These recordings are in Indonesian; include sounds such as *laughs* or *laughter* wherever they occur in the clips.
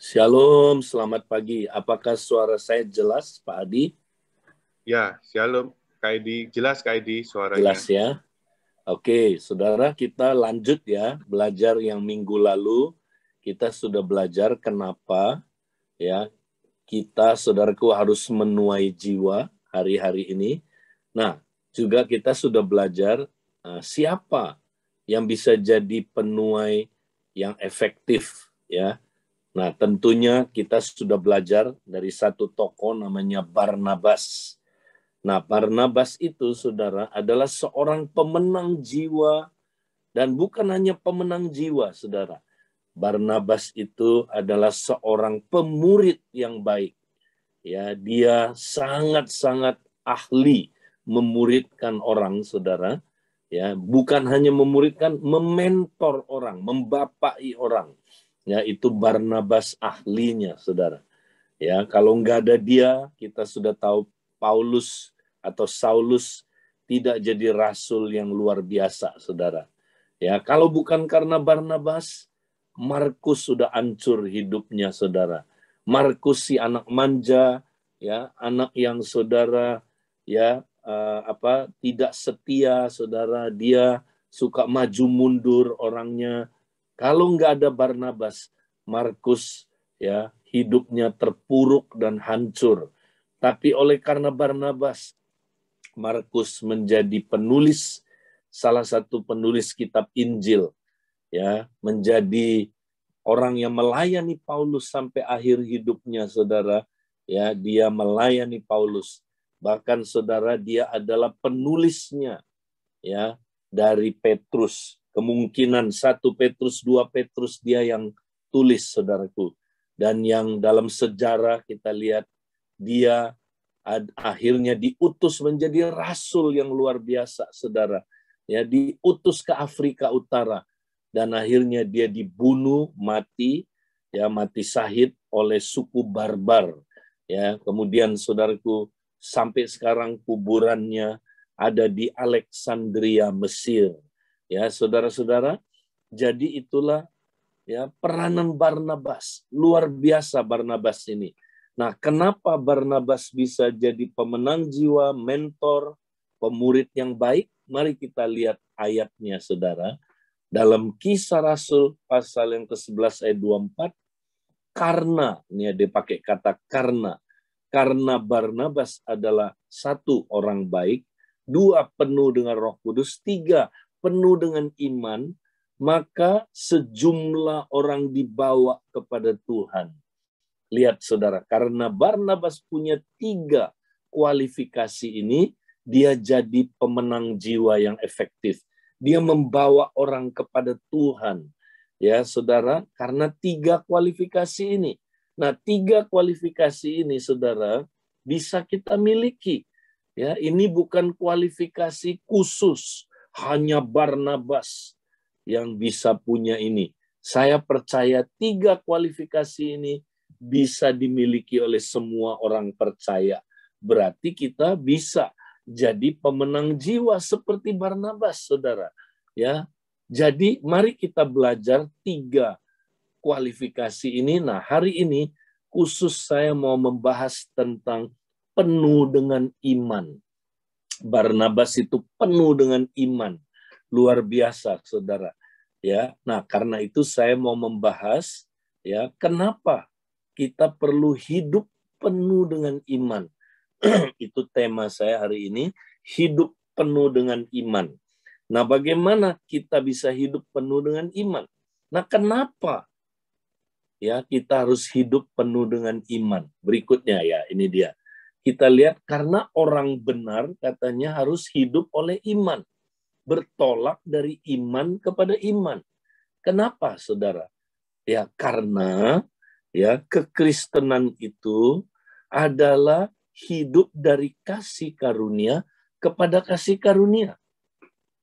Shalom, selamat pagi. Apakah suara saya jelas, Pak Adi? Ya, shalom, Kak Edi. Jelas, Kak Edi, suaranya. Jelas ya. Oke, saudara, kita lanjut ya belajar yang minggu lalu. Kita sudah belajar kenapa ya kita, saudaraku, harus menuai jiwa hari-hari ini. Nah, juga kita sudah belajar uh, siapa yang bisa jadi penuai yang efektif ya Nah, tentunya kita sudah belajar dari satu tokoh namanya Barnabas. Nah, Barnabas itu, saudara, adalah seorang pemenang jiwa dan bukan hanya pemenang jiwa, saudara. Barnabas itu adalah seorang pemurid yang baik. Ya, dia sangat-sangat ahli memuridkan orang, saudara. Ya, bukan hanya memuridkan, mementor orang, membapai orang ya itu Barnabas ahlinya saudara. Ya kalau nggak ada dia kita sudah tahu Paulus atau Saulus tidak jadi rasul yang luar biasa saudara. Ya kalau bukan karena Barnabas Markus sudah hancur hidupnya saudara. Markus si anak manja ya anak yang saudara ya uh, apa tidak setia saudara. Dia suka maju mundur orangnya kalau nggak ada Barnabas, Markus ya hidupnya terpuruk dan hancur. Tapi oleh karena Barnabas, Markus menjadi penulis salah satu penulis kitab Injil ya, menjadi orang yang melayani Paulus sampai akhir hidupnya Saudara, ya, dia melayani Paulus. Bahkan Saudara dia adalah penulisnya ya dari Petrus kemungkinan satu Petrus, dua Petrus dia yang tulis saudaraku. Dan yang dalam sejarah kita lihat dia akhirnya diutus menjadi rasul yang luar biasa saudara. Ya, diutus ke Afrika Utara dan akhirnya dia dibunuh mati ya mati sahid oleh suku barbar ya kemudian saudaraku sampai sekarang kuburannya ada di Alexandria Mesir Ya, saudara-saudara, jadi itulah ya peranan Barnabas. Luar biasa Barnabas ini. Nah, kenapa Barnabas bisa jadi pemenang jiwa, mentor, pemurid yang baik? Mari kita lihat ayatnya, saudara. Dalam kisah Rasul pasal yang ke-11 ayat 24, karena, ini dia pakai kata karena, karena Barnabas adalah satu orang baik, dua penuh dengan roh kudus, tiga penuh dengan iman, maka sejumlah orang dibawa kepada Tuhan. Lihat saudara, karena Barnabas punya tiga kualifikasi ini, dia jadi pemenang jiwa yang efektif. Dia membawa orang kepada Tuhan. Ya saudara, karena tiga kualifikasi ini. Nah tiga kualifikasi ini saudara, bisa kita miliki. Ya, ini bukan kualifikasi khusus hanya Barnabas yang bisa punya ini. Saya percaya tiga kualifikasi ini bisa dimiliki oleh semua orang percaya. Berarti kita bisa jadi pemenang jiwa seperti Barnabas, saudara. Ya, jadi mari kita belajar tiga kualifikasi ini. Nah, hari ini khusus saya mau membahas tentang penuh dengan iman. Barnabas itu penuh dengan iman. Luar biasa, Saudara. Ya. Nah, karena itu saya mau membahas ya, kenapa kita perlu hidup penuh dengan iman. *clears throat* itu tema saya hari ini, hidup penuh dengan iman. Nah, bagaimana kita bisa hidup penuh dengan iman? Nah, kenapa ya kita harus hidup penuh dengan iman? Berikutnya ya, ini dia kita lihat karena orang benar katanya harus hidup oleh iman. Bertolak dari iman kepada iman. Kenapa saudara? Ya karena ya kekristenan itu adalah hidup dari kasih karunia kepada kasih karunia.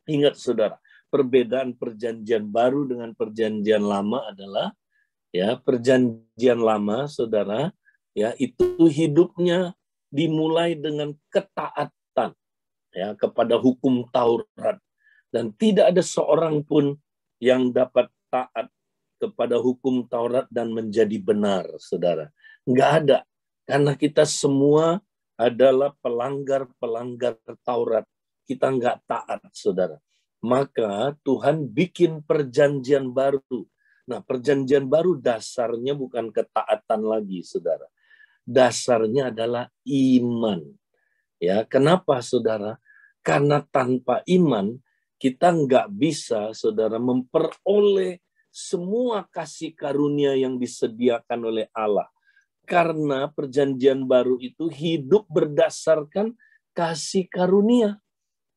Ingat saudara, perbedaan perjanjian baru dengan perjanjian lama adalah ya perjanjian lama saudara ya itu hidupnya dimulai dengan ketaatan ya kepada hukum Taurat dan tidak ada seorang pun yang dapat taat kepada hukum Taurat dan menjadi benar, saudara. Nggak ada. Karena kita semua adalah pelanggar-pelanggar Taurat. Kita nggak taat, saudara. Maka Tuhan bikin perjanjian baru. Nah, perjanjian baru dasarnya bukan ketaatan lagi, saudara. Dasarnya adalah iman. Ya, kenapa, saudara? Karena tanpa iman kita nggak bisa, saudara, memperoleh semua kasih karunia yang disediakan oleh Allah. Karena perjanjian baru itu hidup berdasarkan kasih karunia.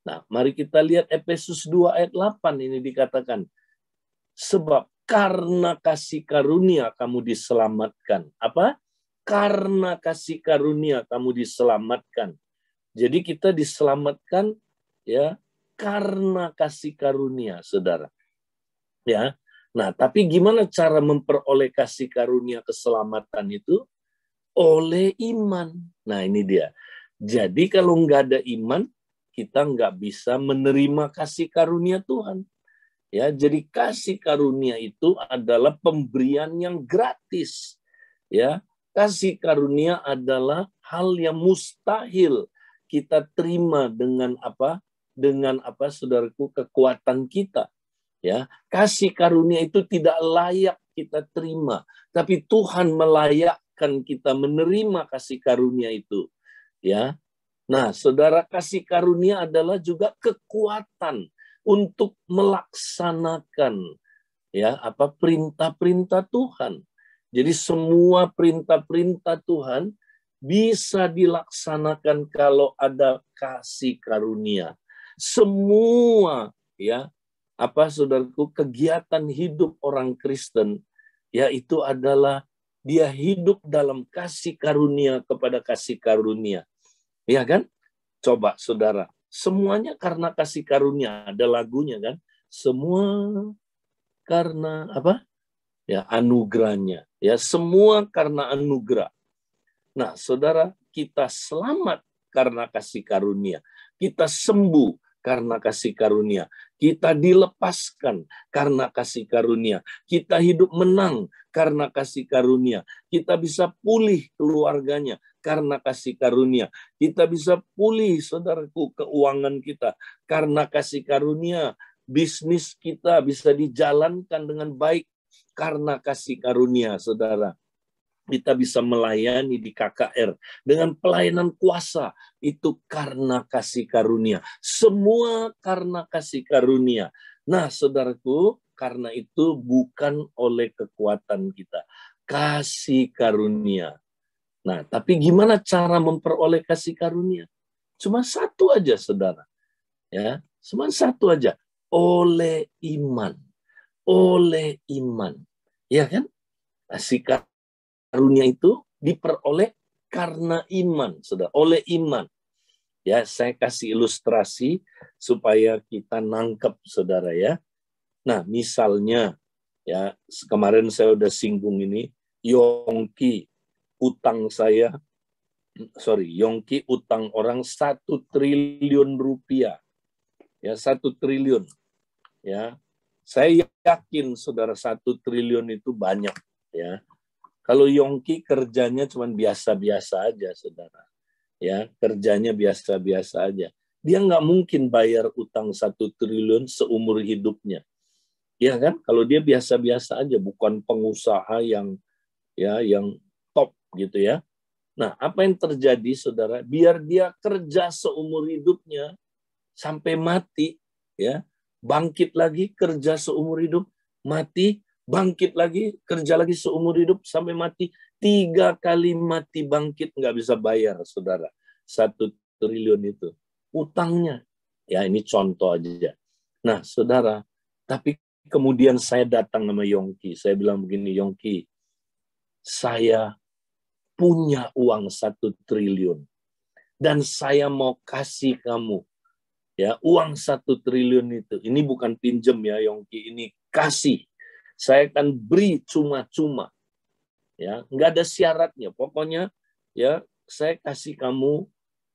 Nah, mari kita lihat Efesus 2 ayat 8 ini dikatakan. Sebab karena kasih karunia kamu diselamatkan. Apa? Karena kasih karunia kamu diselamatkan. Jadi kita diselamatkan ya karena kasih karunia, Saudara. Ya. Nah, tapi gimana cara memperoleh kasih karunia keselamatan itu? Oleh iman. Nah, ini dia. Jadi kalau nggak ada iman, kita nggak bisa menerima kasih karunia Tuhan. Ya, jadi kasih karunia itu adalah pemberian yang gratis. Ya, kasih karunia adalah hal yang mustahil kita terima dengan apa? Dengan apa, saudaraku, kekuatan kita. Ya, kasih karunia itu tidak layak kita terima, tapi Tuhan melayakkan kita menerima kasih karunia itu. Ya, Nah, saudara kasih karunia adalah juga kekuatan untuk melaksanakan ya apa perintah-perintah Tuhan. Jadi semua perintah-perintah Tuhan bisa dilaksanakan kalau ada kasih karunia. Semua ya apa saudaraku kegiatan hidup orang Kristen yaitu adalah dia hidup dalam kasih karunia kepada kasih karunia. Iya kan? Coba saudara, semuanya karena kasih karunia. Ada lagunya kan? Semua karena apa? Ya, anugerahnya. Ya, semua karena anugerah. Nah, saudara, kita selamat karena kasih karunia. Kita sembuh karena kasih karunia. Kita dilepaskan karena kasih karunia. Kita hidup menang karena kasih karunia. Kita bisa pulih keluarganya karena kasih karunia. Kita bisa pulih, saudaraku, keuangan kita karena kasih karunia. Bisnis kita bisa dijalankan dengan baik karena kasih karunia, saudara kita bisa melayani di KKR dengan pelayanan kuasa itu karena kasih karunia. Semua karena kasih karunia. Nah, saudaraku, karena itu bukan oleh kekuatan kita. Kasih karunia. Nah, tapi gimana cara memperoleh kasih karunia? Cuma satu aja, saudara. Ya, cuma satu aja. Oleh iman. Oleh iman. Ya kan? Kasih karunia itu diperoleh karena iman, sudah oleh iman. Ya, saya kasih ilustrasi supaya kita nangkep, saudara ya. Nah, misalnya ya kemarin saya udah singgung ini, Yongki utang saya, sorry, Yongki utang orang satu triliun rupiah, ya satu triliun, ya. Saya yakin saudara satu triliun itu banyak, ya. Kalau Yongki kerjanya cuma biasa-biasa aja, saudara. Ya, kerjanya biasa-biasa aja. Dia nggak mungkin bayar utang satu triliun seumur hidupnya. Ya kan? Kalau dia biasa-biasa aja, bukan pengusaha yang ya yang top gitu ya. Nah, apa yang terjadi, saudara? Biar dia kerja seumur hidupnya sampai mati, ya, bangkit lagi kerja seumur hidup, mati, bangkit lagi, kerja lagi seumur hidup sampai mati. Tiga kali mati bangkit nggak bisa bayar, saudara. Satu triliun itu. Utangnya. Ya ini contoh aja. Nah, saudara, tapi kemudian saya datang sama Yongki. Saya bilang begini, Yongki, saya punya uang satu triliun. Dan saya mau kasih kamu ya uang satu triliun itu. Ini bukan pinjem ya Yongki, ini kasih saya akan beri cuma-cuma. Ya, nggak ada syaratnya. Pokoknya ya saya kasih kamu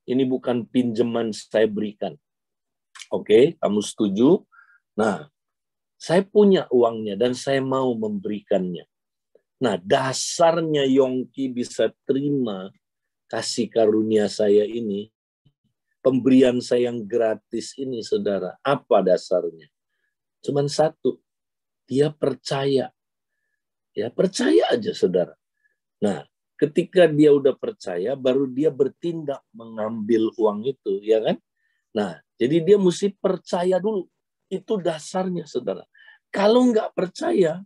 ini bukan pinjaman saya berikan. Oke, kamu setuju? Nah, Saya punya uangnya dan saya mau memberikannya. Nah, dasarnya Yongki bisa terima kasih karunia saya ini, pemberian saya yang gratis ini, saudara. Apa dasarnya? Cuman satu, dia percaya. Ya, percaya aja, saudara. Nah, ketika dia udah percaya, baru dia bertindak mengambil uang itu, ya kan? Nah, jadi dia mesti percaya dulu. Itu dasarnya, saudara. Kalau nggak percaya,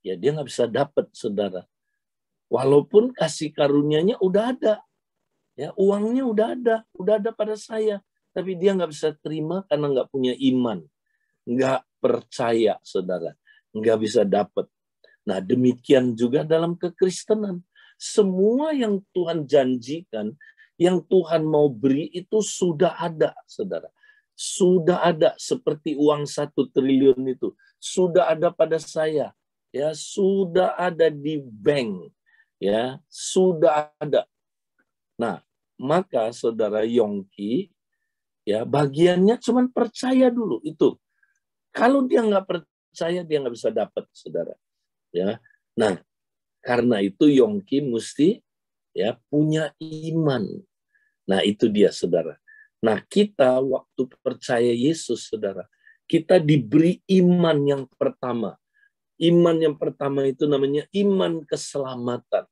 ya dia nggak bisa dapat, saudara. Walaupun kasih karunia-nya udah ada, ya uangnya udah ada, udah ada pada saya, tapi dia nggak bisa terima karena nggak punya iman, nggak percaya, saudara, nggak bisa dapat. Nah demikian juga dalam kekristenan, semua yang Tuhan janjikan, yang Tuhan mau beri itu sudah ada, saudara. Sudah ada seperti uang satu triliun itu. Sudah ada pada saya. Ya sudah ada di bank. Ya sudah ada. Nah maka saudara Yongki ya bagiannya cuman percaya dulu itu. Kalau dia nggak percaya dia nggak bisa dapat saudara ya. Nah karena itu Yongki mesti ya punya iman. Nah itu dia saudara. Nah kita waktu percaya Yesus saudara kita diberi iman yang pertama. Iman yang pertama itu namanya iman keselamatan.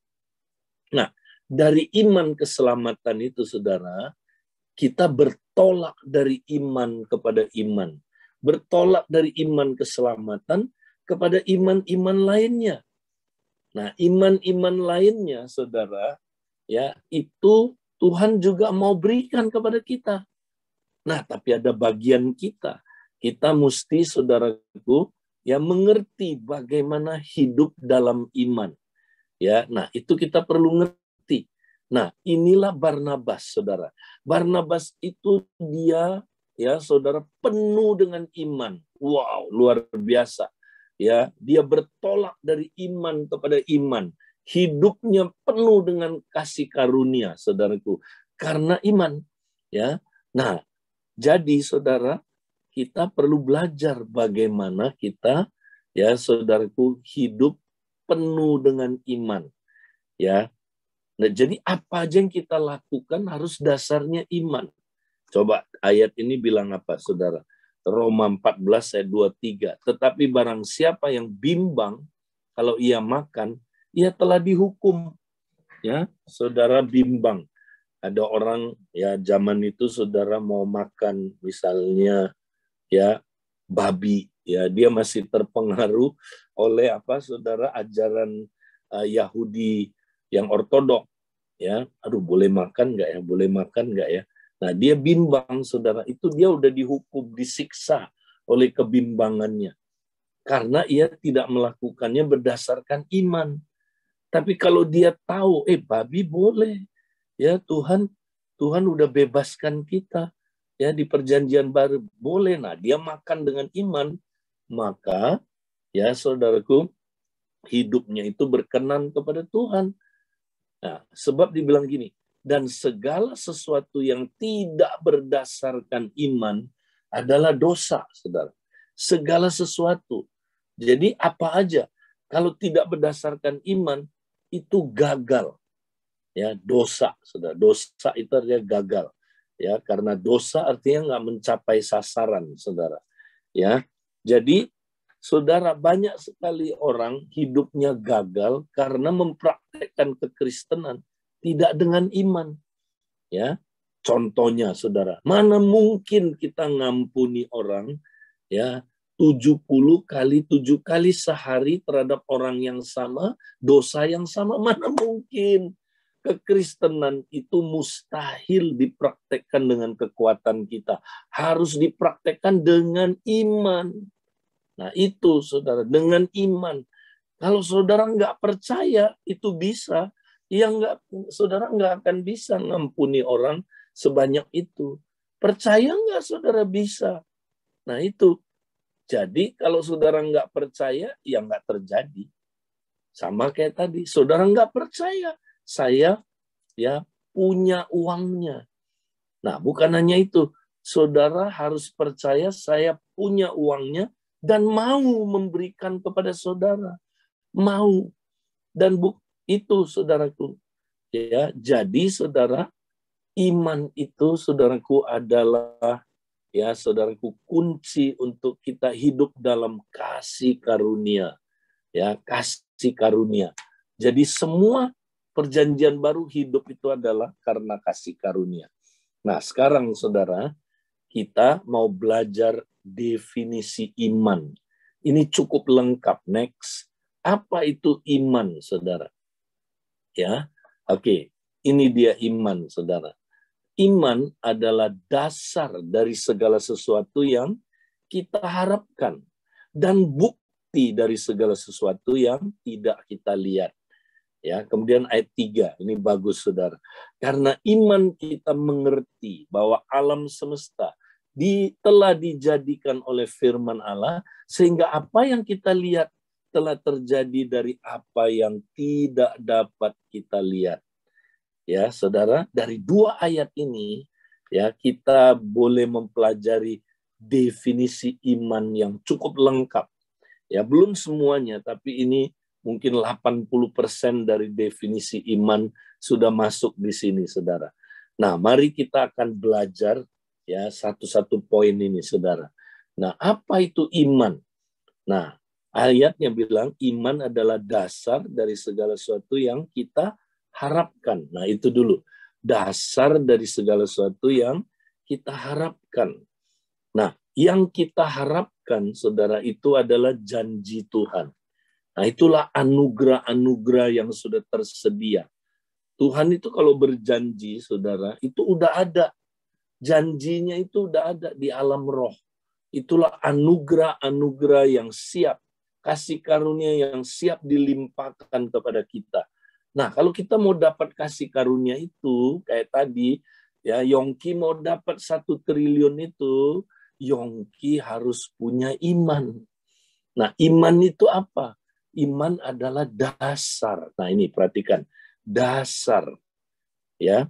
Nah, dari iman keselamatan itu, saudara, kita bertolak dari iman kepada iman. Bertolak dari iman keselamatan kepada iman-iman lainnya. Nah, iman-iman lainnya, saudara, ya itu Tuhan juga mau berikan kepada kita. Nah, tapi ada bagian kita. Kita mesti, saudaraku, ya mengerti bagaimana hidup dalam iman. Ya, nah itu kita perlu ngerti. Nah, inilah Barnabas, Saudara. Barnabas itu dia ya, Saudara penuh dengan iman. Wow, luar biasa. Ya, dia bertolak dari iman kepada iman. Hidupnya penuh dengan kasih karunia, Saudaraku. Karena iman, ya. Nah, jadi Saudara, kita perlu belajar bagaimana kita ya saudaraku hidup penuh dengan iman ya nah jadi apa aja yang kita lakukan harus dasarnya iman. Coba ayat ini bilang apa saudara? Roma 14 ayat 23 tetapi barang siapa yang bimbang kalau ia makan ia telah dihukum. Ya saudara bimbang. Ada orang ya zaman itu saudara mau makan misalnya ya babi. Ya dia masih terpengaruh oleh apa saudara ajaran uh, Yahudi yang ortodok ya. Aduh boleh makan nggak ya? Boleh makan nggak ya? Nah dia bimbang saudara. Itu dia udah dihukum disiksa oleh kebimbangannya. Karena ia tidak melakukannya berdasarkan iman. Tapi kalau dia tahu eh babi boleh. Ya Tuhan Tuhan udah bebaskan kita ya di perjanjian baru. Boleh. Nah dia makan dengan iman. Maka ya saudaraku hidupnya itu berkenan kepada Tuhan nah sebab dibilang gini dan segala sesuatu yang tidak berdasarkan iman adalah dosa saudara. Segala sesuatu. Jadi apa aja? Kalau tidak berdasarkan iman itu gagal. Ya dosa saudara. Dosa itu artinya gagal. Ya karena dosa artinya nggak mencapai sasaran saudara. Ya jadi saudara banyak sekali orang hidupnya gagal karena mempraktekkan kekristenan tidak dengan iman ya contohnya saudara mana mungkin kita ngampuni orang ya 70 kali tujuh kali sehari terhadap orang yang sama, dosa yang sama, mana mungkin kekristenan itu mustahil dipraktekkan dengan kekuatan kita. Harus dipraktekkan dengan iman. Nah itu saudara, dengan iman. Kalau saudara nggak percaya itu bisa, ya nggak, saudara nggak akan bisa ngampuni orang sebanyak itu. Percaya nggak saudara bisa? Nah itu. Jadi kalau saudara nggak percaya, ya nggak terjadi. Sama kayak tadi, saudara nggak percaya, saya ya punya uangnya. Nah, bukan hanya itu. Saudara harus percaya saya punya uangnya dan mau memberikan kepada saudara. Mau. Dan bu itu saudaraku. Ya, jadi saudara, iman itu saudaraku adalah ya saudaraku kunci untuk kita hidup dalam kasih karunia. Ya, kasih karunia. Jadi semua perjanjian baru hidup itu adalah karena kasih karunia. Nah, sekarang saudara, kita mau belajar definisi iman. Ini cukup lengkap. Next. Apa itu iman, saudara? Ya, oke. Ini dia iman, saudara. Iman adalah dasar dari segala sesuatu yang kita harapkan dan bukti dari segala sesuatu yang tidak kita lihat. Ya, kemudian ayat 3, ini bagus Saudara. Karena iman kita mengerti bahwa alam semesta di, telah dijadikan oleh firman Allah sehingga apa yang kita lihat telah terjadi dari apa yang tidak dapat kita lihat. Ya, Saudara, dari dua ayat ini ya kita boleh mempelajari definisi iman yang cukup lengkap. Ya, belum semuanya, tapi ini mungkin 80% dari definisi iman sudah masuk di sini, Saudara. Nah, mari kita akan belajar ya satu-satu poin ini, Saudara. Nah, apa itu iman? Nah, ayatnya bilang iman adalah dasar dari segala sesuatu yang kita harapkan. Nah, itu dulu. Dasar dari segala sesuatu yang kita harapkan. Nah, yang kita harapkan, saudara, itu adalah janji Tuhan. Nah, itulah anugerah-anugerah yang sudah tersedia. Tuhan itu kalau berjanji, saudara, itu udah ada. Janjinya itu udah ada di alam roh. Itulah anugerah-anugerah yang siap. Kasih karunia yang siap dilimpahkan kepada kita. Nah, kalau kita mau dapat kasih karunia itu, kayak tadi, ya Yongki mau dapat satu triliun itu, Yongki harus punya iman. Nah, iman itu apa? Iman adalah dasar. Nah, ini perhatikan, dasar, ya,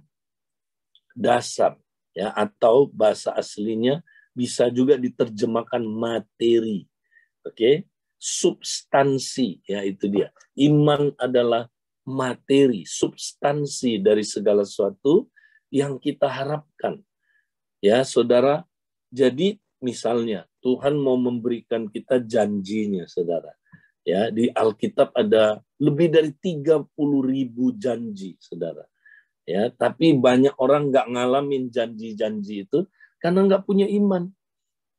dasar, ya, atau bahasa aslinya bisa juga diterjemahkan materi, oke? Substansi, ya itu dia. Iman adalah materi, substansi dari segala sesuatu yang kita harapkan. Ya, saudara. Jadi misalnya Tuhan mau memberikan kita janjinya, saudara. Ya, di Alkitab ada lebih dari 30 ribu janji, saudara. Ya, tapi banyak orang nggak ngalamin janji-janji itu karena nggak punya iman.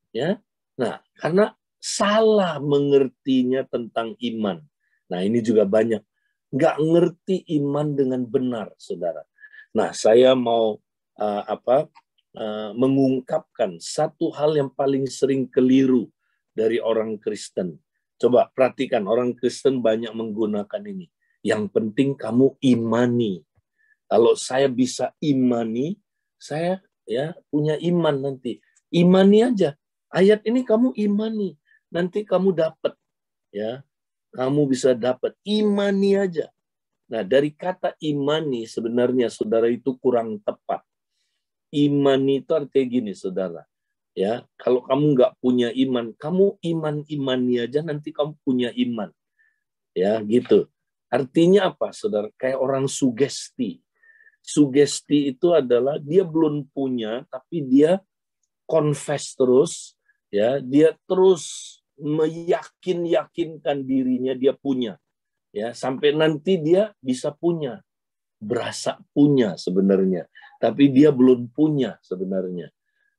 Ya, nah karena salah mengertinya tentang iman. Nah ini juga banyak nggak ngerti iman dengan benar, saudara. Nah, saya mau uh, apa uh, mengungkapkan satu hal yang paling sering keliru dari orang Kristen. Coba perhatikan orang Kristen banyak menggunakan ini. Yang penting kamu imani. Kalau saya bisa imani, saya ya punya iman nanti. Imani aja. Ayat ini kamu imani, nanti kamu dapat ya kamu bisa dapat. Imani aja. Nah, dari kata imani sebenarnya saudara itu kurang tepat. Imani itu artinya gini, saudara. Ya, kalau kamu nggak punya iman, kamu iman-imani aja nanti kamu punya iman. Ya, gitu. Artinya apa, saudara? Kayak orang sugesti. Sugesti itu adalah dia belum punya, tapi dia confess terus, ya, dia terus meyakin-yakinkan dirinya dia punya. Ya, sampai nanti dia bisa punya. Berasa punya sebenarnya, tapi dia belum punya sebenarnya.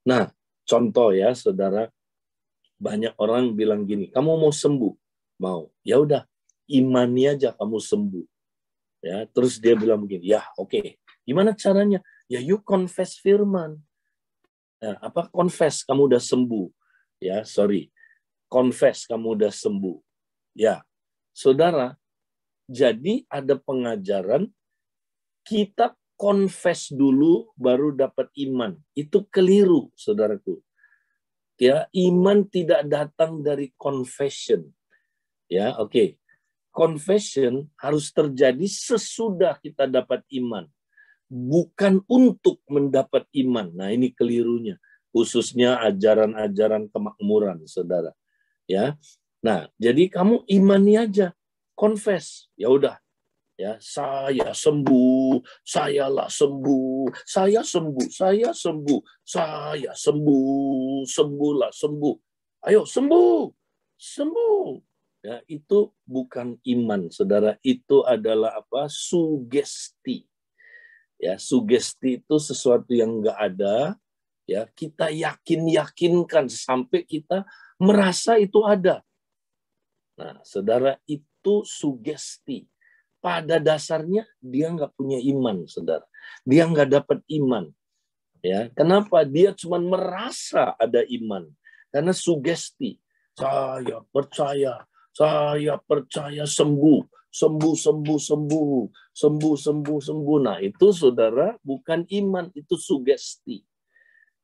Nah, contoh ya, Saudara, banyak orang bilang gini, "Kamu mau sembuh?" Mau. Ya udah, imani aja kamu sembuh. Ya, terus dia bilang begini, "Ya, oke. Okay. Gimana caranya?" Ya, you confess firman. Ya, apa confess kamu udah sembuh? Ya, sorry confess kamu udah sembuh. Ya, saudara, jadi ada pengajaran kita confess dulu baru dapat iman. Itu keliru, saudaraku. Ya, iman tidak datang dari confession. Ya, oke. Okay. Confession harus terjadi sesudah kita dapat iman, bukan untuk mendapat iman. Nah, ini kelirunya, khususnya ajaran-ajaran kemakmuran, saudara Ya. Nah, jadi kamu imani aja, confess. Ya udah. Ya, saya sembuh, sayalah sembuh, saya sembuh, saya sembuh, saya sembuh, sembuhlah sembuh. Ayo sembuh, sembuh. Ya, itu bukan iman, saudara. Itu adalah apa? Sugesti. Ya, sugesti itu sesuatu yang enggak ada. Ya, kita yakin yakinkan sampai kita merasa itu ada. Nah, saudara itu sugesti. Pada dasarnya dia nggak punya iman, saudara. Dia nggak dapat iman. Ya, kenapa? Dia cuma merasa ada iman karena sugesti. Saya percaya saya percaya sembuh, sembuh, sembuh, sembuh, sembuh, sembuh, sembuh. Nah, itu saudara bukan iman, itu sugesti.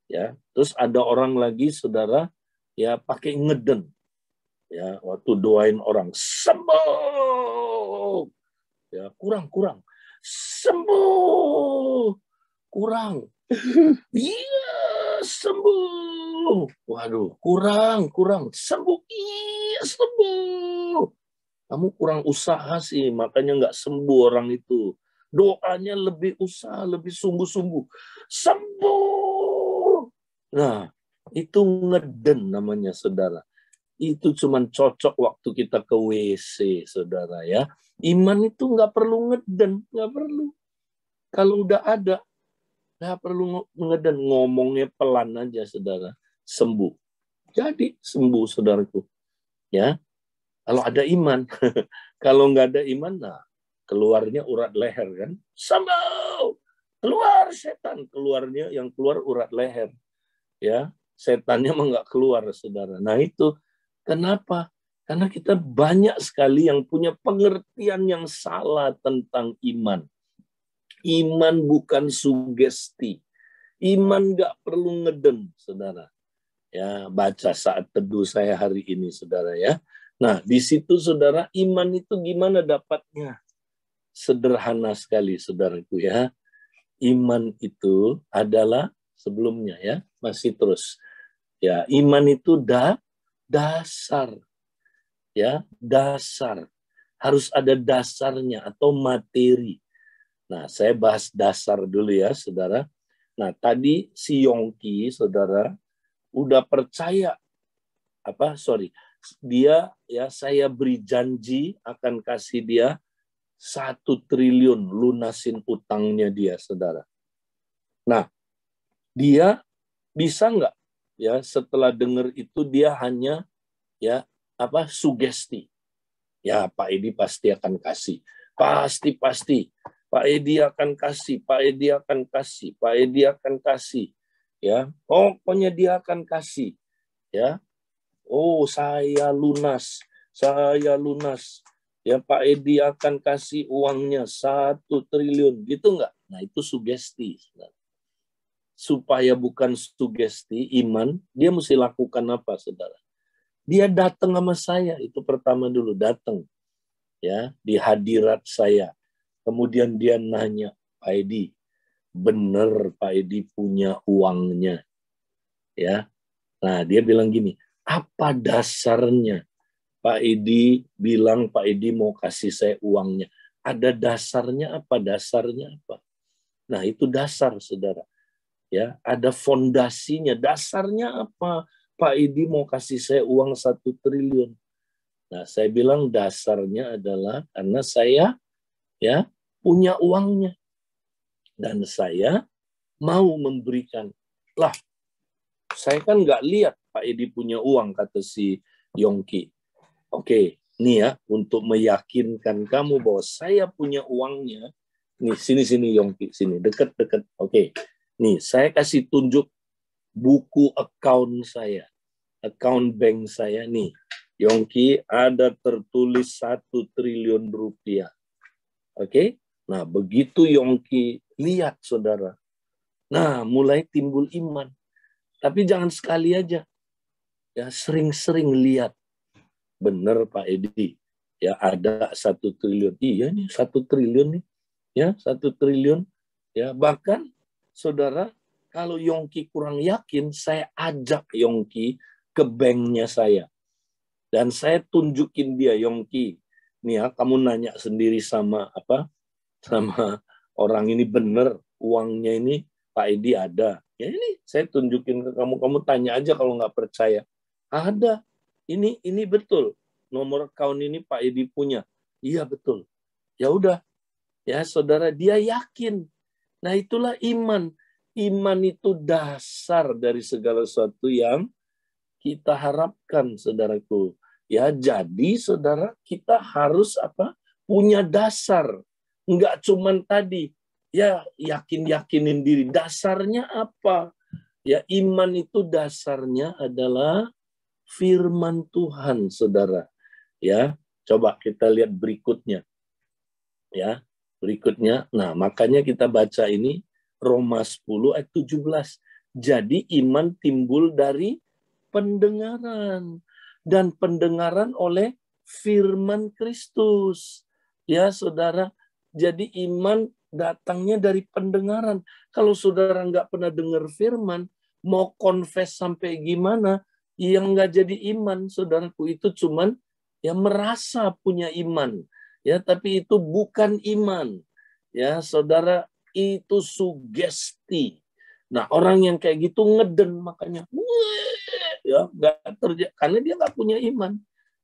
Ya, terus ada orang lagi saudara ya pakai ngeden. Ya, waktu doain orang sembuh. Ya, kurang, kurang. Sembuh. Kurang. *laughs* Iya, sembuh. Waduh, kurang, kurang. Sembuh. Iya, sembuh. Kamu kurang usaha sih, makanya nggak sembuh orang itu. Doanya lebih usaha, lebih sungguh-sungguh. Sembuh. Nah, itu ngeden namanya, saudara. Itu cuman cocok waktu kita ke WC, saudara ya. Iman itu nggak perlu ngeden, nggak perlu. Kalau udah ada, nggak perlu ngeden, ngomongnya pelan aja, saudara. Sembuh. Jadi sembuh, saudaraku. Ya, kalau ada iman. *laughs* kalau nggak ada iman, nah keluarnya urat leher kan. Sembuh. Keluar setan. Keluarnya yang keluar urat leher. Ya, setannya mah nggak keluar, saudara. Nah itu kenapa? Karena kita banyak sekali yang punya pengertian yang salah tentang iman. Iman bukan sugesti. Iman nggak perlu ngeden, saudara. Ya, baca saat teduh saya hari ini, saudara ya. Nah, di situ saudara, iman itu gimana dapatnya? Sederhana sekali, saudaraku ya. Iman itu adalah sebelumnya ya, masih terus. Ya, iman itu da dasar. Ya, dasar. Harus ada dasarnya atau materi. Nah, saya bahas dasar dulu ya, saudara. Nah, tadi si Yongki, saudara, udah percaya apa? Sorry, dia ya saya beri janji akan kasih dia satu triliun lunasin utangnya dia, saudara. Nah, dia bisa nggak ya setelah dengar itu dia hanya ya apa sugesti. Ya Pak Edi pasti akan kasih, pasti pasti. Pak Edi akan kasih, Pak Edi akan kasih, Pak Edi akan kasih. Ya, pokoknya dia akan kasih. Ya, Oh, saya lunas, saya lunas. Ya Pak Edi akan kasih uangnya satu triliun, gitu nggak? Nah itu sugesti. Supaya bukan sugesti, iman, dia mesti lakukan apa, saudara? Dia datang sama saya, itu pertama dulu datang, ya di hadirat saya. Kemudian dia nanya, Pak Edi, benar Pak Edi punya uangnya, ya? Nah dia bilang gini, apa dasarnya? Pak Edi bilang Pak Edi mau kasih saya uangnya. Ada dasarnya apa? Dasarnya apa? Nah, itu dasar, Saudara. Ya, ada fondasinya. Dasarnya apa? Pak Edi mau kasih saya uang satu triliun. Nah, saya bilang dasarnya adalah karena saya ya punya uangnya dan saya mau memberikan. Lah, saya kan nggak lihat Pak Edi punya uang, kata si Yongki. Oke, nih ya, untuk meyakinkan kamu bahwa saya punya uangnya, nih sini-sini Yongki, sini, deket-deket. Oke, nih saya kasih tunjuk buku account saya, account bank saya nih. Yongki ada tertulis satu triliun rupiah. Oke, nah begitu Yongki lihat saudara, nah mulai timbul iman. Tapi jangan sekali aja ya sering-sering lihat. Benar Pak Edi. Ya ada satu triliun. Iya nih satu triliun nih. Ya satu triliun. Ya bahkan saudara kalau Yongki kurang yakin saya ajak Yongki ke banknya saya. Dan saya tunjukin dia, Yongki, nih ya, kamu nanya sendiri sama apa, sama orang ini bener, uangnya ini Pak Edi ada. Ya ini saya tunjukin ke kamu, kamu tanya aja kalau nggak percaya. Ada, ini ini betul. Nomor account ini Pak Edi punya. Iya betul. Ya udah, ya saudara dia yakin. Nah itulah iman. Iman itu dasar dari segala sesuatu yang kita harapkan, saudaraku. Ya, jadi saudara kita harus apa? Punya dasar. Enggak cuman tadi ya yakin-yakinin diri. Dasarnya apa? Ya, iman itu dasarnya adalah firman Tuhan, Saudara. Ya, coba kita lihat berikutnya. Ya, berikutnya. Nah, makanya kita baca ini Roma 10 ayat 17. Jadi iman timbul dari pendengaran dan pendengaran oleh firman Kristus. Ya, Saudara, jadi iman datangnya dari pendengaran. Kalau saudara nggak pernah dengar firman, mau confess sampai gimana, yang nggak jadi iman, saudaraku itu cuman ya merasa punya iman, ya tapi itu bukan iman, ya saudara itu sugesti. Nah orang yang kayak gitu ngeden makanya, ya nggak terjadi karena dia nggak punya iman.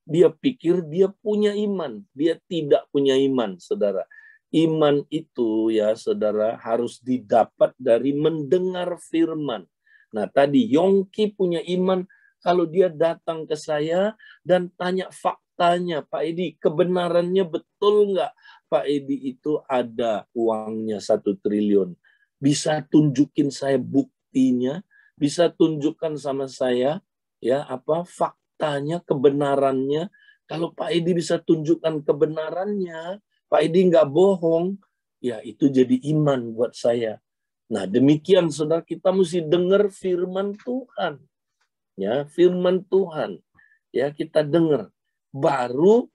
Dia pikir dia punya iman, dia tidak punya iman, saudara. Iman itu ya saudara harus didapat dari mendengar firman. Nah tadi Yongki punya iman kalau dia datang ke saya dan tanya faktanya, Pak Edi, kebenarannya betul nggak Pak Edi itu ada uangnya satu triliun? Bisa tunjukin saya buktinya, bisa tunjukkan sama saya ya apa faktanya, kebenarannya. Kalau Pak Edi bisa tunjukkan kebenarannya, Pak Edi nggak bohong, ya itu jadi iman buat saya. Nah demikian saudara kita mesti dengar firman Tuhan. Ya, firman Tuhan. Ya, kita dengar. Baru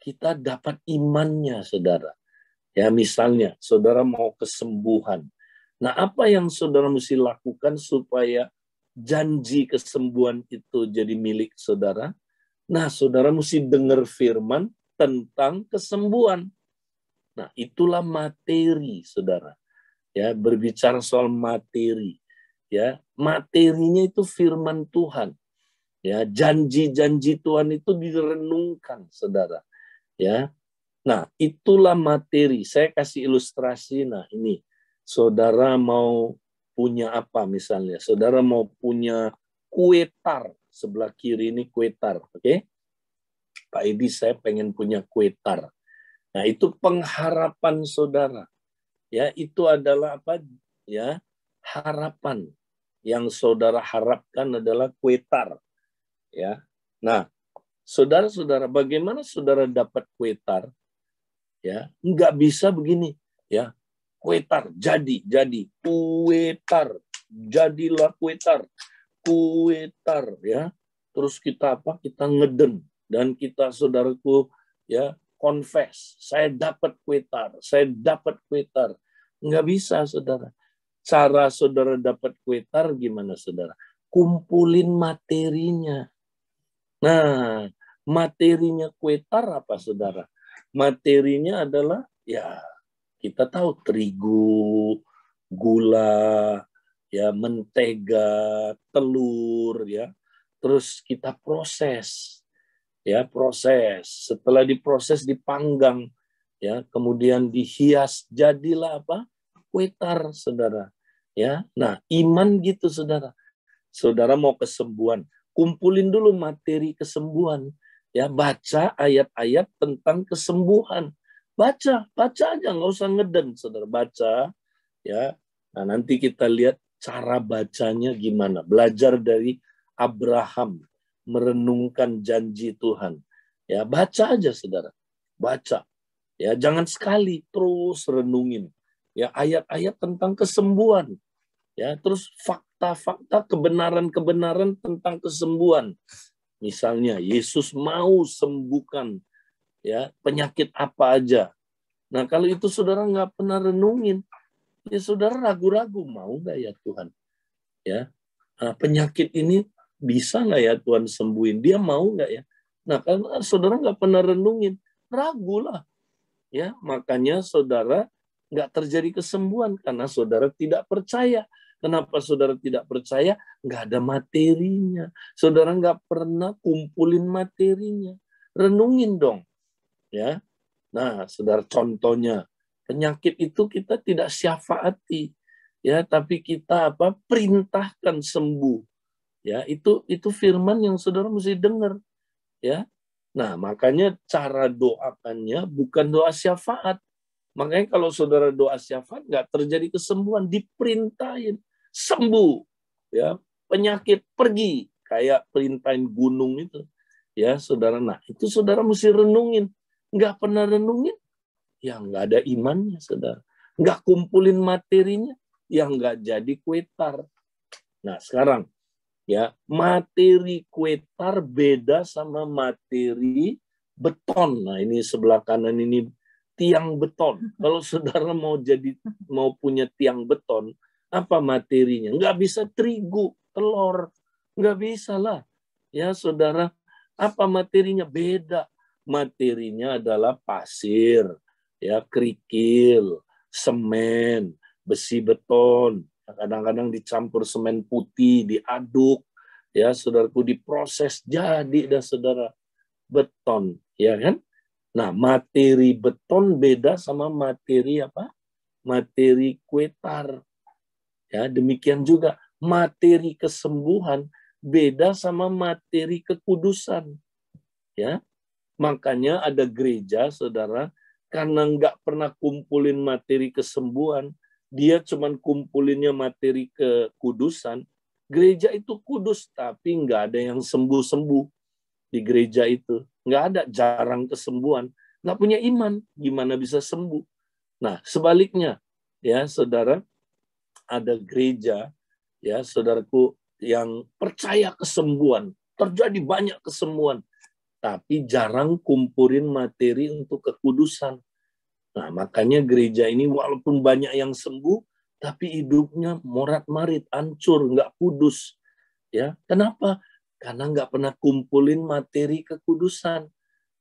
kita dapat imannya, saudara. Ya, misalnya, saudara mau kesembuhan. Nah, apa yang saudara mesti lakukan supaya janji kesembuhan itu jadi milik saudara. Nah, saudara mesti dengar firman tentang kesembuhan. Nah, itulah materi, saudara. Ya, berbicara soal materi. Ya, materinya itu firman Tuhan. Ya, janji-janji Tuhan itu direnungkan, saudara. Ya, nah itulah materi. Saya kasih ilustrasi. Nah, ini saudara mau punya apa misalnya? Saudara mau punya kue tar sebelah kiri ini kue tar, oke? Okay? Pak Edi saya pengen punya kue tar. Nah, itu pengharapan saudara. Ya, itu adalah apa? Ya, harapan yang saudara harapkan adalah kue tar. Ya. Nah, saudara-saudara, bagaimana saudara dapat kue tar? Ya, nggak bisa begini, ya. Kuetar jadi jadi. Kuetar jadilah kuetar kuetar ya. Terus kita apa? Kita ngeden. Dan kita saudaraku ya confess. Saya dapat kuetar saya dapat kuetar nggak bisa saudara cara saudara dapat kuetar gimana saudara kumpulin materinya nah materinya kuetar apa saudara materinya adalah ya kita tahu terigu, gula, ya mentega, telur, ya. Terus kita proses, ya proses. Setelah diproses dipanggang, ya kemudian dihias jadilah apa? Kue tar, saudara. Ya, nah iman gitu, saudara. Saudara mau kesembuhan, kumpulin dulu materi kesembuhan. Ya, baca ayat-ayat tentang kesembuhan Baca, baca aja, nggak usah ngeden, saudara. Baca, ya. Nah, nanti kita lihat cara bacanya gimana. Belajar dari Abraham merenungkan janji Tuhan. Ya, baca aja, saudara. Baca. Ya, jangan sekali terus renungin. Ya, ayat-ayat tentang kesembuhan. Ya, terus fakta-fakta kebenaran-kebenaran tentang kesembuhan. Misalnya Yesus mau sembuhkan ya penyakit apa aja. Nah kalau itu saudara nggak pernah renungin, ya saudara ragu-ragu mau nggak ya Tuhan, ya nah, penyakit ini bisa nggak ya Tuhan sembuhin? Dia mau nggak ya? Nah, karena saudara nggak pernah renungin, ragu lah. Ya, makanya saudara nggak terjadi kesembuhan karena saudara tidak percaya. Kenapa saudara tidak percaya? Nggak ada materinya. Saudara nggak pernah kumpulin materinya. Renungin dong. Ya, Nah, saudara contohnya penyakit itu kita tidak syafaati, ya, tapi kita apa? Perintahkan sembuh. Ya, itu itu firman yang saudara mesti dengar, ya. Nah, makanya cara doakannya bukan doa syafaat. Makanya kalau saudara doa syafaat nggak terjadi kesembuhan, diperintahin sembuh, ya penyakit pergi kayak perintahin gunung itu, ya saudara. Nah itu saudara mesti renungin nggak pernah renungin, ya nggak ada imannya, saudara. Nggak kumpulin materinya, ya nggak jadi kuetar. Nah sekarang, ya materi kuetar beda sama materi beton. Nah ini sebelah kanan ini tiang beton. Kalau saudara mau jadi mau punya tiang beton, apa materinya? Nggak bisa terigu, telur, nggak bisa lah. Ya saudara, apa materinya? Beda materinya adalah pasir, ya kerikil, semen, besi beton, kadang-kadang dicampur semen putih, diaduk, ya saudaraku diproses jadi dan saudara beton, ya kan? Nah, materi beton beda sama materi apa? Materi kuetar. Ya, demikian juga materi kesembuhan beda sama materi kekudusan. Ya, Makanya ada gereja, saudara, karena nggak pernah kumpulin materi kesembuhan, dia cuman kumpulinnya materi kekudusan. Gereja itu kudus, tapi nggak ada yang sembuh-sembuh di gereja itu. Nggak ada, jarang kesembuhan. Nggak punya iman, gimana bisa sembuh? Nah, sebaliknya, ya saudara, ada gereja, ya saudaraku, yang percaya kesembuhan. Terjadi banyak kesembuhan tapi jarang kumpulin materi untuk kekudusan. Nah, makanya gereja ini walaupun banyak yang sembuh, tapi hidupnya morat-marit, hancur, nggak kudus. Ya, kenapa? Karena nggak pernah kumpulin materi kekudusan.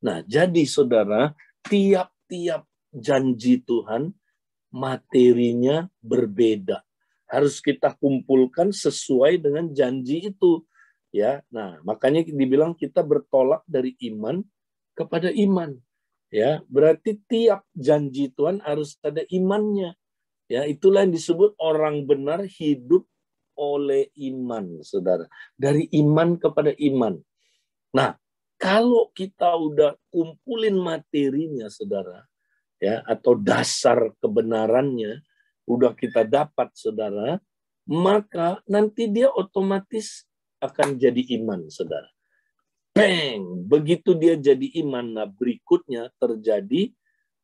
Nah, jadi saudara, tiap-tiap janji Tuhan materinya berbeda. Harus kita kumpulkan sesuai dengan janji itu ya. Nah makanya dibilang kita bertolak dari iman kepada iman ya. Berarti tiap janji Tuhan harus ada imannya ya. Itulah yang disebut orang benar hidup oleh iman saudara. Dari iman kepada iman. Nah kalau kita udah kumpulin materinya saudara ya atau dasar kebenarannya udah kita dapat saudara maka nanti dia otomatis akan jadi iman, saudara. Bang! Begitu dia jadi iman, nah berikutnya terjadi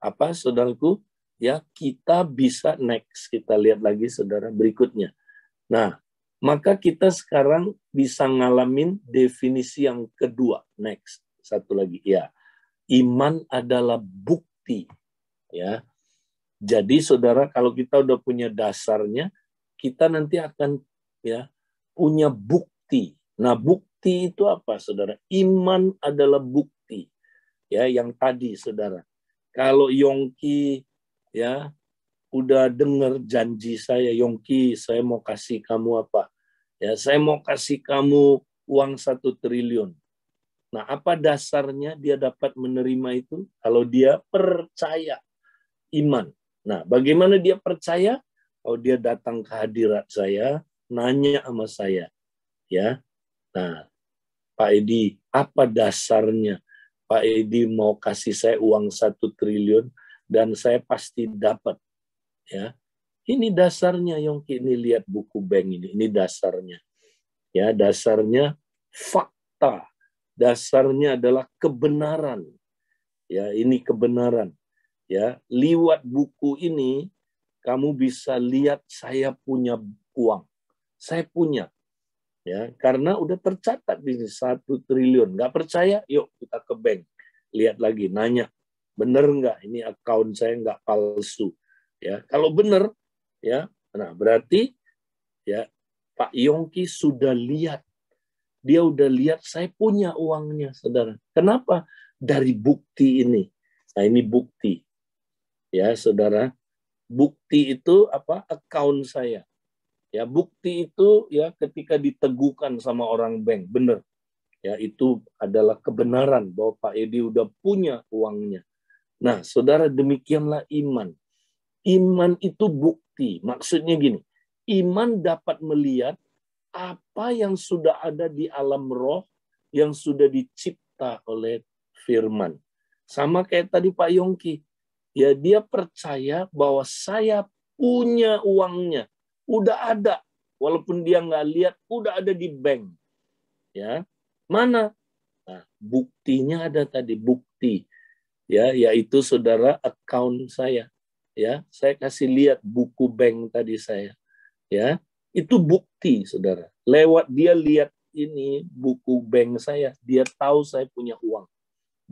apa, saudaraku? Ya, kita bisa next. Kita lihat lagi, saudara, berikutnya. Nah, maka kita sekarang bisa ngalamin definisi yang kedua. Next, satu lagi. Ya, iman adalah bukti. Ya, jadi saudara, kalau kita udah punya dasarnya, kita nanti akan ya punya bukti. Nah, bukti itu apa, Saudara? Iman adalah bukti. Ya, yang tadi, Saudara. Kalau Yongki ya udah dengar janji saya, Yongki, saya mau kasih kamu apa? Ya, saya mau kasih kamu uang satu triliun. Nah, apa dasarnya dia dapat menerima itu? Kalau dia percaya iman. Nah, bagaimana dia percaya? Kalau dia datang ke hadirat saya, nanya sama saya, ya. Nah, Pak Edi, apa dasarnya Pak Edi mau kasih saya uang satu triliun dan saya pasti dapat, ya. Ini dasarnya yang ini lihat buku bank ini, ini dasarnya. Ya, dasarnya fakta. Dasarnya adalah kebenaran. Ya, ini kebenaran. Ya, liwat buku ini kamu bisa lihat saya punya uang. Saya punya ya karena udah tercatat di satu triliun nggak percaya yuk kita ke bank lihat lagi nanya bener nggak ini account saya nggak palsu ya kalau bener ya nah berarti ya Pak Yongki sudah lihat dia udah lihat saya punya uangnya, saudara. Kenapa? Dari bukti ini. Nah ini bukti. Ya saudara, bukti itu apa? Account saya. Ya bukti itu ya ketika diteguhkan sama orang bank, benar. Ya itu adalah kebenaran bahwa Pak Edi udah punya uangnya. Nah saudara demikianlah iman. Iman itu bukti. Maksudnya gini, iman dapat melihat apa yang sudah ada di alam roh yang sudah dicipta oleh firman. Sama kayak tadi Pak Yongki. Ya dia percaya bahwa saya punya uangnya. Udah ada. Walaupun dia nggak lihat, udah ada di bank. Ya, Mana? Nah, buktinya ada tadi, bukti. Ya, yaitu saudara account saya. Ya, saya kasih lihat buku bank tadi saya. Ya, itu bukti, saudara. Lewat dia lihat ini buku bank saya, dia tahu saya punya uang.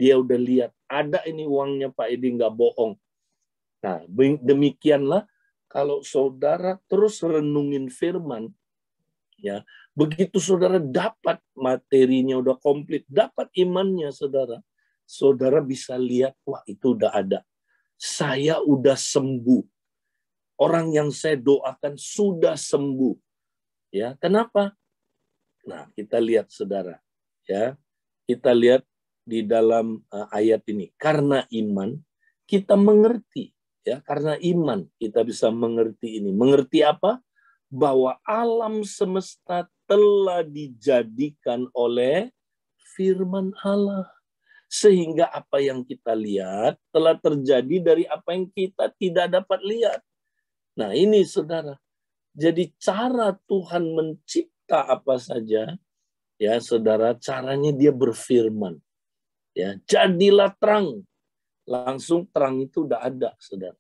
Dia udah lihat, ada ini uangnya Pak Edi nggak bohong. Nah, demikianlah kalau saudara terus renungin firman, ya begitu saudara dapat materinya udah komplit, dapat imannya saudara, saudara bisa lihat, wah itu udah ada. Saya udah sembuh orang yang saya doakan sudah sembuh. Ya, kenapa? Nah, kita lihat Saudara, ya. Kita lihat di dalam uh, ayat ini. Karena iman kita mengerti, ya. Karena iman kita bisa mengerti ini. Mengerti apa? Bahwa alam semesta telah dijadikan oleh firman Allah sehingga apa yang kita lihat telah terjadi dari apa yang kita tidak dapat lihat. Nah ini saudara. Jadi cara Tuhan mencipta apa saja, ya saudara, caranya dia berfirman. Ya, jadilah terang. Langsung terang itu udah ada, saudara.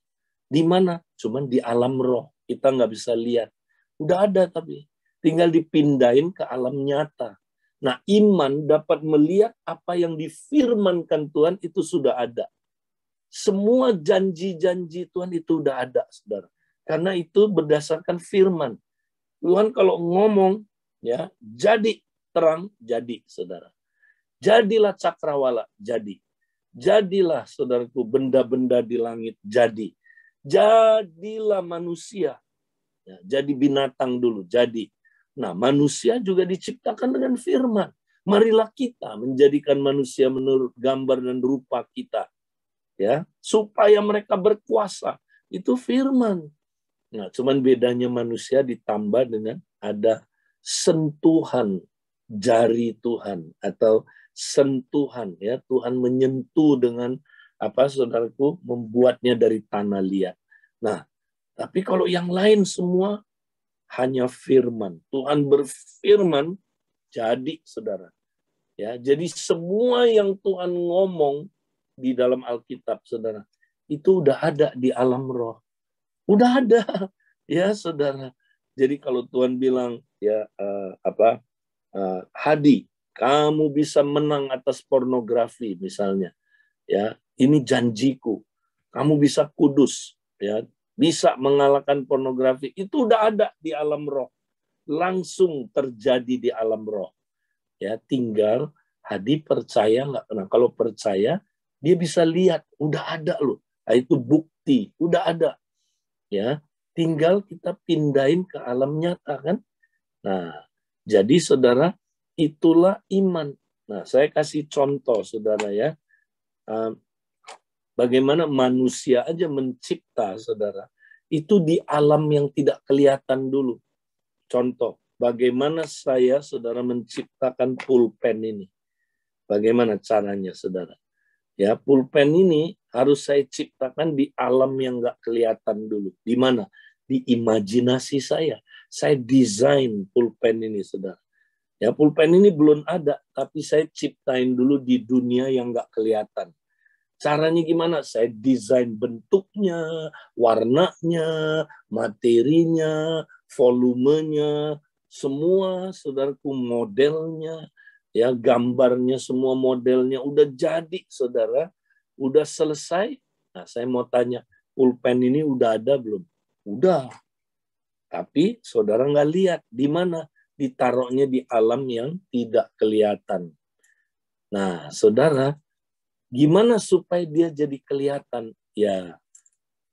Di mana? Cuman di alam roh. Kita nggak bisa lihat. Udah ada tapi. Tinggal dipindahin ke alam nyata. Nah, iman dapat melihat apa yang difirmankan Tuhan itu sudah ada. Semua janji-janji Tuhan itu udah ada, saudara. Karena itu berdasarkan firman. Tuhan kalau ngomong, ya jadi terang, jadi saudara. Jadilah cakrawala, jadi. Jadilah saudaraku benda-benda di langit, jadi. Jadilah manusia. Ya, jadi binatang dulu, jadi. Nah manusia juga diciptakan dengan firman. Marilah kita menjadikan manusia menurut gambar dan rupa kita. ya Supaya mereka berkuasa. Itu firman. Nah, cuman bedanya manusia ditambah dengan ada sentuhan jari Tuhan atau sentuhan ya Tuhan menyentuh dengan apa saudaraku membuatnya dari tanah liat. Nah, tapi kalau yang lain semua hanya firman. Tuhan berfirman jadi saudara. Ya, jadi semua yang Tuhan ngomong di dalam Alkitab saudara itu udah ada di alam roh. Udah ada, *laughs* ya saudara. Jadi kalau Tuhan bilang ya uh, apa uh, Hadi, kamu bisa menang atas pornografi misalnya, ya ini janjiku. Kamu bisa kudus, ya bisa mengalahkan pornografi. Itu udah ada di alam roh, langsung terjadi di alam roh. Ya tinggal Hadi percaya nggak? Nah kalau percaya dia bisa lihat, udah ada loh. Nah, itu bukti, udah ada ya tinggal kita pindahin ke alam nyata kan nah jadi saudara itulah iman nah saya kasih contoh saudara ya bagaimana manusia aja mencipta saudara itu di alam yang tidak kelihatan dulu contoh bagaimana saya saudara menciptakan pulpen ini bagaimana caranya saudara Ya, pulpen ini harus saya ciptakan di alam yang nggak kelihatan dulu. Di mana? Di imajinasi saya. Saya desain pulpen ini, saudara. Ya, pulpen ini belum ada, tapi saya ciptain dulu di dunia yang nggak kelihatan. Caranya gimana? Saya desain bentuknya, warnanya, materinya, volumenya, semua saudaraku modelnya, ya gambarnya semua modelnya udah jadi saudara udah selesai nah saya mau tanya pulpen ini udah ada belum udah tapi saudara nggak lihat di mana ditaruhnya di alam yang tidak kelihatan. Nah, saudara, gimana supaya dia jadi kelihatan? Ya,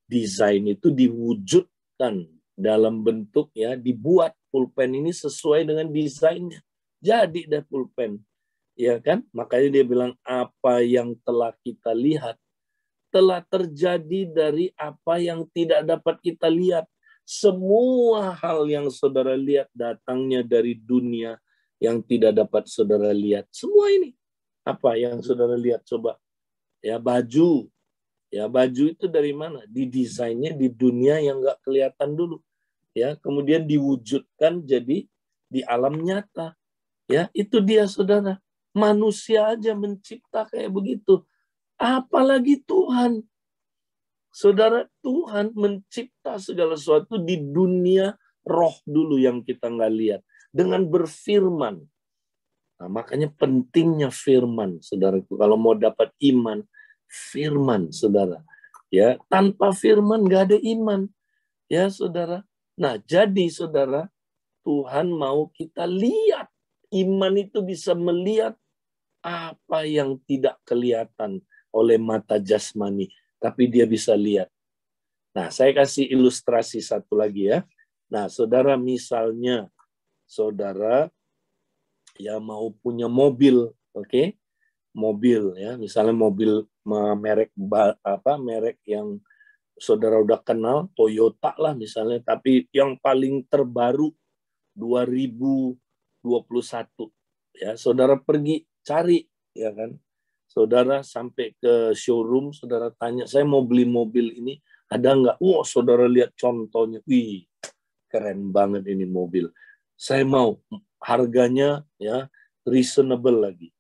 desain itu diwujudkan dalam bentuk ya, dibuat pulpen ini sesuai dengan desainnya. Jadi deh pulpen. Ya kan? Makanya dia bilang apa yang telah kita lihat telah terjadi dari apa yang tidak dapat kita lihat. Semua hal yang saudara lihat datangnya dari dunia yang tidak dapat saudara lihat. Semua ini apa yang saudara lihat coba? Ya baju. Ya baju itu dari mana? Didesainnya di dunia yang nggak kelihatan dulu. Ya kemudian diwujudkan jadi di alam nyata. Ya itu dia saudara. Manusia aja mencipta kayak begitu. Apalagi Tuhan. Saudara, Tuhan mencipta segala sesuatu di dunia roh dulu yang kita nggak lihat. Dengan berfirman. Nah, makanya pentingnya firman, saudaraku. Kalau mau dapat iman, firman, saudara. Ya, tanpa firman nggak ada iman. Ya, saudara. Nah, jadi saudara, Tuhan mau kita lihat. Iman itu bisa melihat apa yang tidak kelihatan oleh mata jasmani tapi dia bisa lihat. Nah, saya kasih ilustrasi satu lagi ya. Nah, saudara misalnya saudara ya mau punya mobil, oke? Okay? Mobil ya, misalnya mobil merek apa merek yang saudara udah kenal, Toyota lah misalnya, tapi yang paling terbaru 2021 ya. Saudara pergi cari ya kan saudara sampai ke showroom, saudara tanya, saya mau beli mobil ini, ada nggak? Wah, saudara lihat contohnya, wih, keren banget ini mobil. Saya mau, harganya ya reasonable lagi.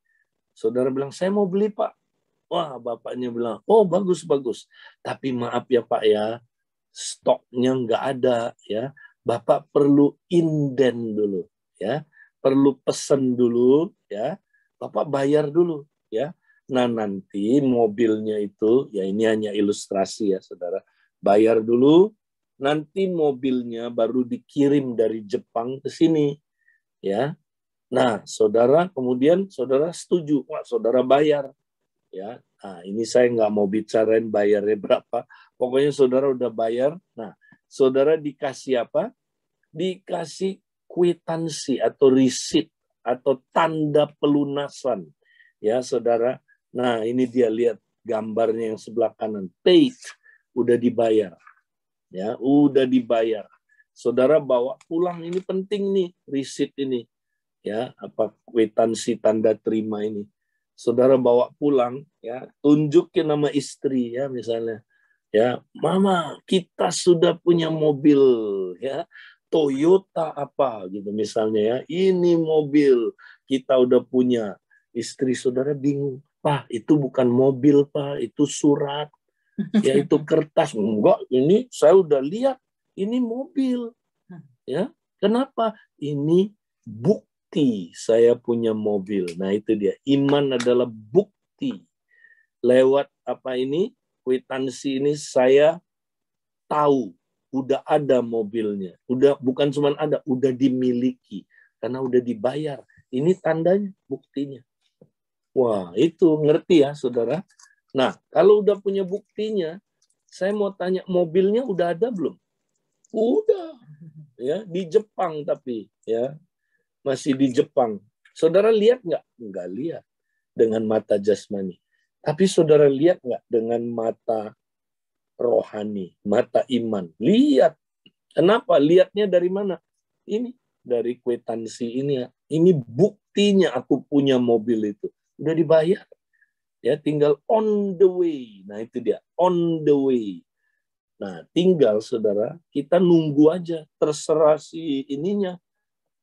Saudara bilang, saya mau beli pak. Wah, bapaknya bilang, oh bagus bagus. Tapi maaf ya pak ya, stoknya nggak ada ya. Bapak perlu inden dulu ya, perlu pesen dulu ya. Bapak bayar dulu ya Nah nanti mobilnya itu, ya ini hanya ilustrasi ya saudara, bayar dulu, nanti mobilnya baru dikirim dari Jepang ke sini. ya. Nah saudara kemudian saudara setuju, wah saudara bayar. ya. Nah ini saya nggak mau bicarain bayarnya berapa, pokoknya saudara udah bayar. Nah saudara dikasih apa? Dikasih kwitansi atau receipt atau tanda pelunasan ya saudara Nah, ini dia lihat gambarnya yang sebelah kanan. Paid, udah dibayar. Ya, udah dibayar. Saudara bawa pulang ini penting nih, receipt ini. Ya, apa kwitansi tanda terima ini. Saudara bawa pulang, ya, tunjukin nama istri ya misalnya. Ya, mama, kita sudah punya mobil ya. Toyota apa gitu misalnya ya. Ini mobil kita udah punya. Istri saudara bingung Pak, itu bukan mobil, Pak, itu surat. Ya itu *laughs* kertas. Enggak, ini saya udah lihat, ini mobil. Ya, kenapa? Ini bukti saya punya mobil. Nah, itu dia. Iman adalah bukti. Lewat apa ini? Kwitansi ini saya tahu udah ada mobilnya. Udah bukan cuma ada, udah dimiliki karena udah dibayar. Ini tandanya, buktinya. Wah, itu ngerti ya, saudara. Nah, kalau udah punya buktinya, saya mau tanya mobilnya udah ada belum? Udah, ya di Jepang tapi ya masih di Jepang. Saudara lihat nggak? Nggak lihat dengan mata jasmani. Tapi saudara lihat nggak dengan mata rohani, mata iman? Lihat. Kenapa? Lihatnya dari mana? Ini dari kwitansi ini. Ya. Ini buktinya aku punya mobil itu udah dibayar. Ya, tinggal on the way. Nah, itu dia, on the way. Nah, tinggal saudara, kita nunggu aja terserah si ininya.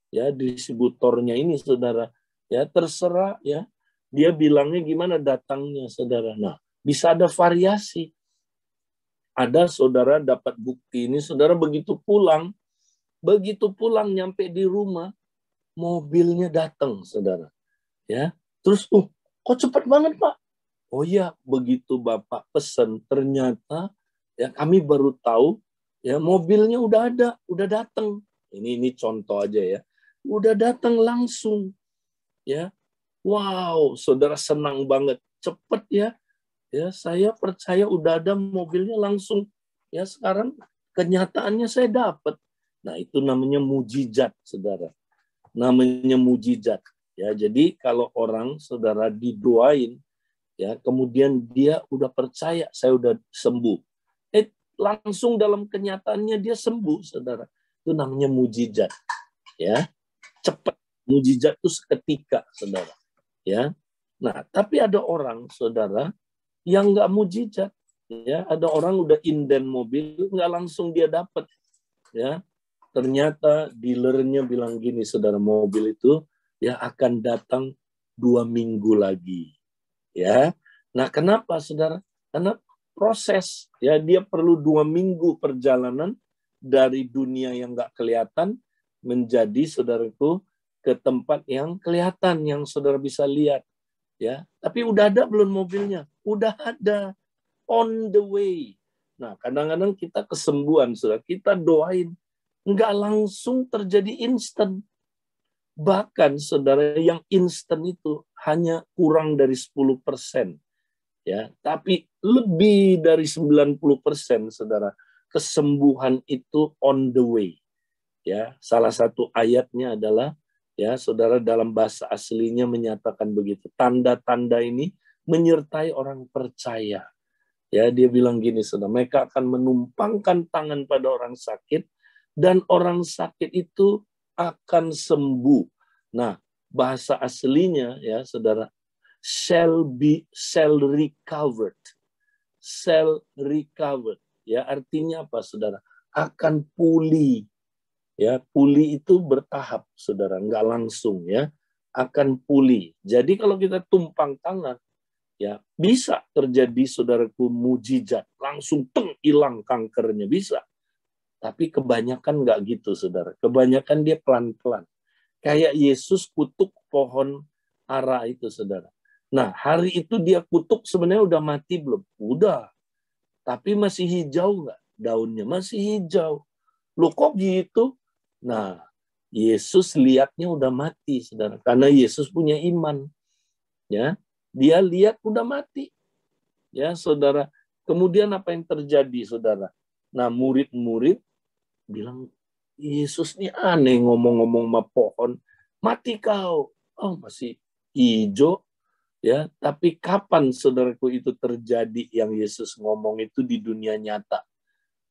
Ya, distributornya ini saudara. Ya, terserah ya. Dia bilangnya gimana datangnya saudara. Nah, bisa ada variasi. Ada saudara dapat bukti ini, saudara begitu pulang, begitu pulang nyampe di rumah, mobilnya datang, saudara. Ya, Terus, uh, kok cepat banget Pak? Oh iya, begitu Bapak pesan, ternyata ya kami baru tahu ya mobilnya udah ada, udah datang. Ini ini contoh aja ya. udah datang langsung. Ya. Wow, saudara senang banget. Cepet ya. Ya, saya percaya udah ada mobilnya langsung. Ya, sekarang kenyataannya saya dapat. Nah, itu namanya mujizat, saudara. Namanya mujizat. Ya, jadi kalau orang saudara didoain, ya, kemudian dia udah percaya saya udah sembuh. Eh, langsung dalam kenyataannya dia sembuh, saudara. Itu namanya mujizat. Ya, cepat. Mujizat itu seketika, saudara. Ya, nah tapi ada orang, saudara, yang nggak mujizat. Ya, ada orang udah inden mobil, nggak langsung dia dapat. Ya, ternyata dealernya bilang gini, saudara, mobil itu ya akan datang dua minggu lagi. Ya, nah kenapa saudara? Karena proses ya dia perlu dua minggu perjalanan dari dunia yang nggak kelihatan menjadi saudaraku ke tempat yang kelihatan yang saudara bisa lihat. Ya. Tapi udah ada belum mobilnya? Udah ada. On the way. Nah kadang-kadang kita kesembuhan saudara. Kita doain. Nggak langsung terjadi instan Bahkan saudara yang instan itu hanya kurang dari 10 persen. Ya, tapi lebih dari 90 persen, saudara, kesembuhan itu on the way. Ya, salah satu ayatnya adalah ya, saudara dalam bahasa aslinya menyatakan begitu. Tanda-tanda ini menyertai orang percaya. Ya, dia bilang gini, saudara, mereka akan menumpangkan tangan pada orang sakit dan orang sakit itu akan sembuh. Nah, bahasa aslinya ya Saudara, shall be shall recovered. Shall recovered. Ya, artinya apa Saudara? Akan pulih. Ya, pulih itu bertahap Saudara, enggak langsung ya. Akan pulih. Jadi kalau kita tumpang tangan ya bisa terjadi saudaraku mujizat langsung teng hilang kankernya bisa tapi kebanyakan nggak gitu, saudara. Kebanyakan dia pelan-pelan. Kayak Yesus kutuk pohon ara itu, saudara. Nah, hari itu dia kutuk sebenarnya udah mati belum? Udah. Tapi masih hijau nggak? Daunnya masih hijau. Loh kok gitu? Nah, Yesus lihatnya udah mati, saudara. Karena Yesus punya iman. Ya, dia lihat udah mati. Ya, saudara. Kemudian apa yang terjadi, saudara? Nah, murid-murid bilang, Yesus ini aneh ngomong-ngomong sama pohon. Mati kau. Oh, masih hijau. Ya, tapi kapan saudaraku itu terjadi yang Yesus ngomong itu di dunia nyata?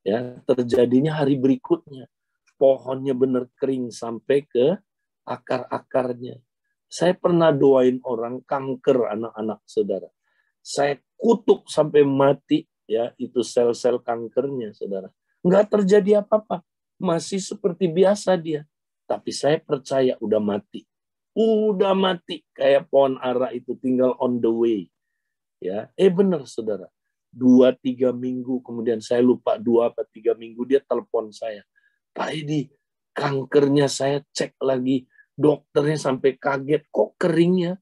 Ya, terjadinya hari berikutnya. Pohonnya benar kering sampai ke akar-akarnya. Saya pernah doain orang kanker anak-anak saudara. Saya kutuk sampai mati ya itu sel-sel kankernya saudara. Enggak terjadi apa-apa masih seperti biasa dia. Tapi saya percaya udah mati. Udah mati kayak pohon ara itu tinggal on the way. Ya, eh benar saudara. Dua tiga minggu kemudian saya lupa dua apa tiga minggu dia telepon saya. Pak Edi, kankernya saya cek lagi dokternya sampai kaget kok keringnya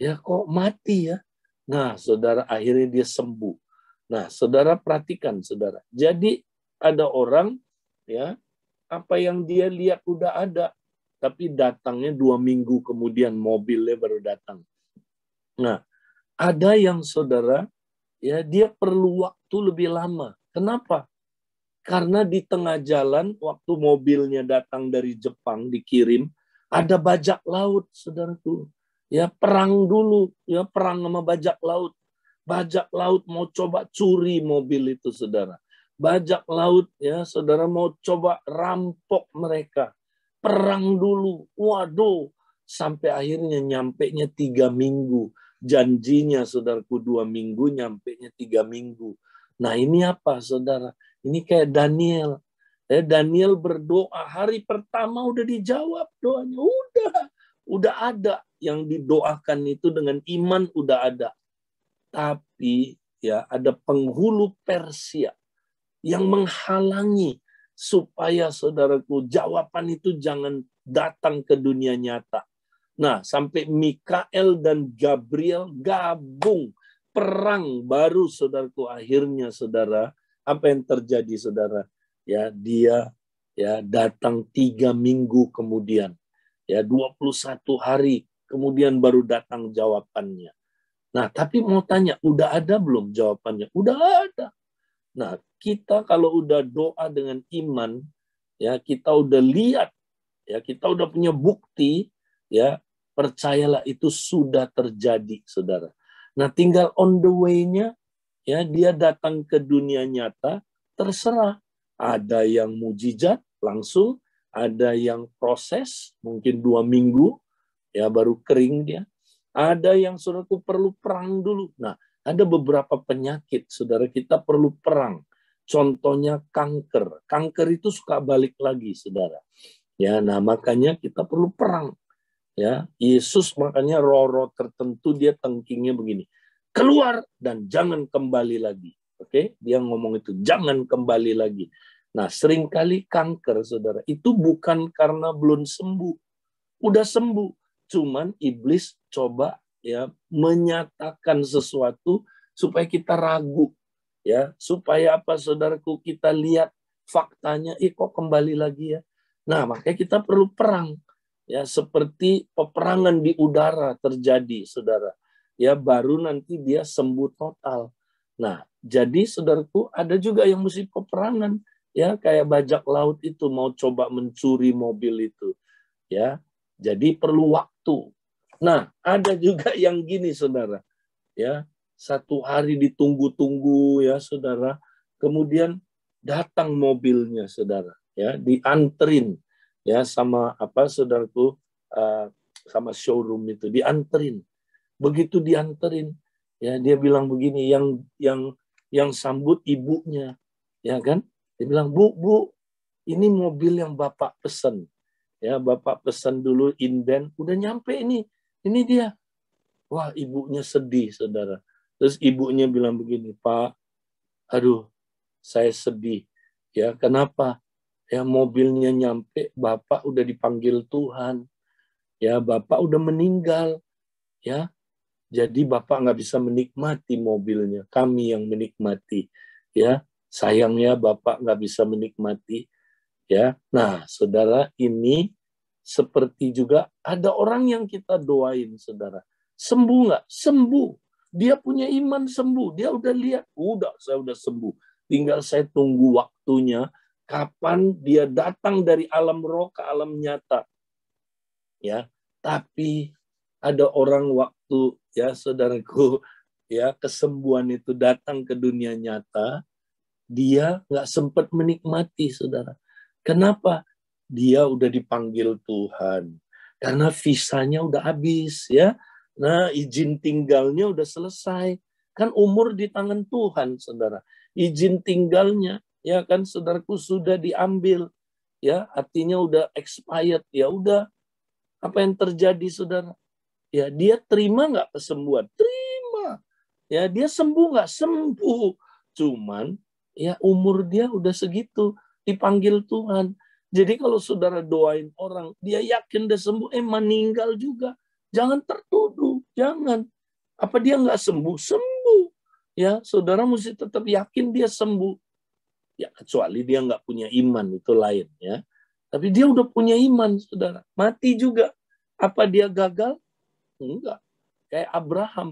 ya kok mati ya. Nah, saudara akhirnya dia sembuh. Nah, saudara perhatikan saudara. Jadi ada orang ya apa yang dia lihat udah ada, tapi datangnya dua minggu kemudian mobilnya baru datang. Nah, ada yang saudara, ya dia perlu waktu lebih lama. Kenapa? Karena di tengah jalan, waktu mobilnya datang dari Jepang dikirim, ada bajak laut, saudaraku. Ya perang dulu, ya perang sama bajak laut. Bajak laut mau coba curi mobil itu, saudara. Bajak laut ya saudara mau coba rampok mereka. Perang dulu. Waduh sampai akhirnya nyampe nya tiga minggu. Janjinya saudaraku dua minggu nyampe nya tiga minggu. Nah ini apa saudara? Ini kayak Daniel. Ya Daniel berdoa. Hari pertama udah dijawab doanya. Udah udah ada yang didoakan itu dengan iman udah ada tapi ya ada penghulu Persia yang menghalangi supaya saudaraku jawaban itu jangan datang ke dunia nyata. Nah, sampai Mikael dan Gabriel gabung perang baru saudaraku akhirnya saudara apa yang terjadi saudara ya dia ya datang tiga minggu kemudian Ya, 21 hari kemudian baru datang jawabannya. Nah, tapi mau tanya, udah ada belum jawabannya? Udah ada. Nah, kita kalau udah doa dengan iman, ya kita udah lihat, ya kita udah punya bukti, ya percayalah itu sudah terjadi, saudara. Nah, tinggal on the way-nya, ya dia datang ke dunia nyata, terserah. Ada yang mujizat langsung, ada yang proses, mungkin dua minggu, ya baru kering dia. Ada yang saudaraku perlu perang dulu. Nah, ada beberapa penyakit, saudara kita perlu perang. Contohnya kanker. Kanker itu suka balik lagi, saudara. Ya, nah makanya kita perlu perang. Ya, Yesus makanya roh-roh tertentu dia tengkingnya begini. Keluar dan jangan kembali lagi. Oke, dia ngomong itu, jangan kembali lagi. Nah, sering kali kanker, saudara, itu bukan karena belum sembuh. Udah sembuh, cuman iblis coba ya menyatakan sesuatu supaya kita ragu ya. Supaya apa saudaraku kita lihat faktanya ih kok kembali lagi ya. Nah makanya kita perlu perang ya. Seperti peperangan di udara terjadi saudara. Ya baru nanti dia sembuh total. Nah jadi saudaraku ada juga yang mesti peperangan ya. Kayak bajak laut itu mau coba mencuri mobil itu ya jadi perlu waktu. Nah, ada juga *laughs* yang gini, saudara. Ya, satu hari ditunggu-tunggu, ya, saudara. Kemudian datang mobilnya, saudara. Ya, dianterin, ya, sama apa, saudaraku, uh, sama showroom itu, dianterin. Begitu dianterin, ya, dia bilang begini, yang yang yang sambut ibunya, ya kan? Dia bilang, bu, bu, ini mobil yang bapak pesan ya bapak pesan dulu inden udah nyampe ini. Ini dia. Wah ibunya sedih saudara. Terus ibunya bilang begini pak aduh saya sedih. Ya kenapa? Ya mobilnya nyampe bapak udah dipanggil Tuhan. Ya bapak udah meninggal. Ya jadi bapak nggak bisa menikmati mobilnya. Kami yang menikmati. Ya sayangnya bapak nggak bisa menikmati ya nah saudara ini seperti juga ada orang yang kita doain, saudara. Sembuh nggak? Sembuh. Dia punya iman sembuh. Dia udah lihat, udah saya udah sembuh. Tinggal saya tunggu waktunya kapan dia datang dari alam roh ke alam nyata. Ya, tapi ada orang waktu ya saudaraku ya kesembuhan itu datang ke dunia nyata, dia nggak sempat menikmati saudara. Kenapa? dia udah dipanggil Tuhan. Karena visanya udah habis ya. Nah, izin tinggalnya udah selesai. Kan umur di tangan Tuhan, Saudara. Izin tinggalnya ya kan saudaraku sudah diambil. Ya, artinya udah expired. Ya udah apa yang terjadi Saudara? Ya, dia terima nggak kesembuhan? Terima. Ya, dia sembuh nggak? Sembuh. Cuman ya umur dia udah segitu dipanggil Tuhan. Jadi kalau saudara doain orang, dia yakin dia sembuh, eh meninggal juga. Jangan tertuduh, jangan. Apa dia nggak sembuh? Sembuh. Ya, saudara mesti tetap yakin dia sembuh. Ya, kecuali dia nggak punya iman, itu lain. ya. Tapi dia udah punya iman, saudara. Mati juga. Apa dia gagal? Enggak. Kayak Abraham.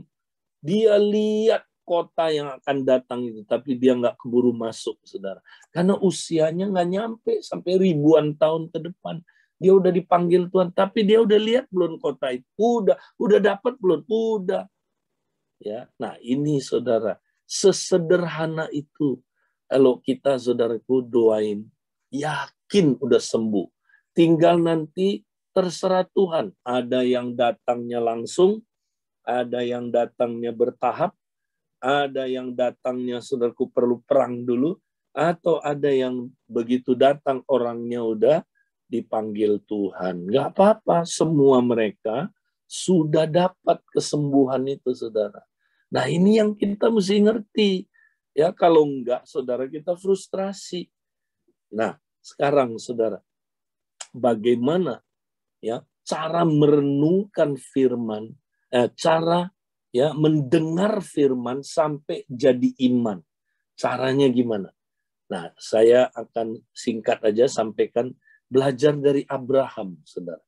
Dia lihat kota yang akan datang itu, tapi dia nggak keburu masuk, saudara. Karena usianya nggak nyampe sampai ribuan tahun ke depan. Dia udah dipanggil Tuhan, tapi dia udah lihat belum kota itu? Udah, udah dapat belum? Udah. Ya, nah ini saudara, sesederhana itu. Kalau kita saudaraku doain, yakin udah sembuh. Tinggal nanti terserah Tuhan. Ada yang datangnya langsung, ada yang datangnya bertahap, ada yang datangnya saudaraku perlu perang dulu, atau ada yang begitu datang orangnya udah dipanggil Tuhan. Gak apa-apa, semua mereka sudah dapat kesembuhan itu, saudara. Nah ini yang kita mesti ngerti. Ya kalau enggak, saudara kita frustrasi. Nah sekarang, saudara, bagaimana ya cara merenungkan firman, eh, cara ya mendengar firman sampai jadi iman. Caranya gimana? Nah, saya akan singkat aja sampaikan belajar dari Abraham, Saudara.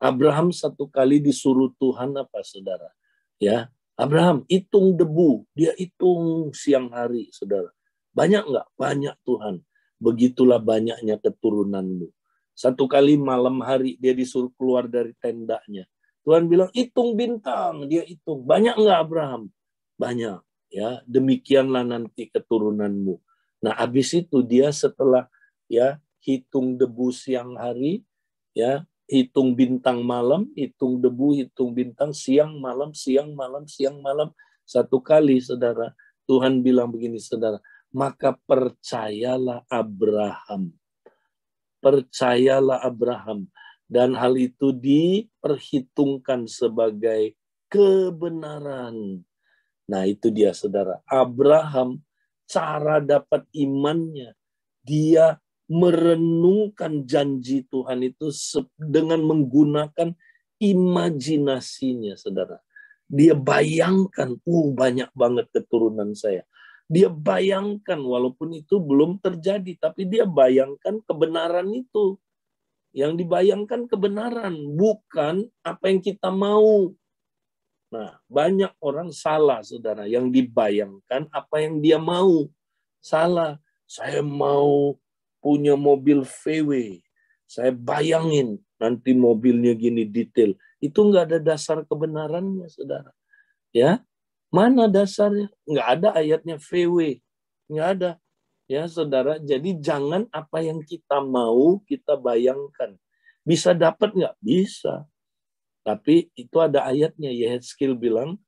Abraham satu kali disuruh Tuhan apa saudara? Ya, Abraham hitung debu, dia hitung siang hari saudara. Banyak nggak? Banyak Tuhan. Begitulah banyaknya keturunanmu. Satu kali malam hari dia disuruh keluar dari tendanya. Tuhan bilang, hitung bintang. Dia hitung. Banyak nggak Abraham? Banyak. Ya, demikianlah nanti keturunanmu. Nah, habis itu dia setelah ya hitung debu siang hari, ya hitung bintang malam, hitung debu, hitung bintang siang malam, siang malam, siang malam satu kali, saudara. Tuhan bilang begini, saudara maka percayalah Abraham. Percayalah Abraham. Dan hal itu diperhitungkan sebagai kebenaran. Nah itu dia saudara. Abraham cara dapat imannya. Dia merenungkan janji Tuhan itu dengan menggunakan imajinasinya saudara. Dia bayangkan, uh banyak banget keturunan saya dia bayangkan walaupun itu belum terjadi, tapi dia bayangkan kebenaran itu. Yang dibayangkan kebenaran, bukan apa yang kita mau. Nah, banyak orang salah, saudara. Yang dibayangkan apa yang dia mau. Salah. Saya mau punya mobil VW. Saya bayangin nanti mobilnya gini detail. Itu nggak ada dasar kebenarannya, saudara. Ya, Mana dasarnya? Nggak ada ayatnya VW. Nggak ada. Ya, saudara. Jadi jangan apa yang kita mau kita bayangkan. Bisa dapat nggak? Bisa. Tapi itu ada ayatnya. Yehezkiel bilang,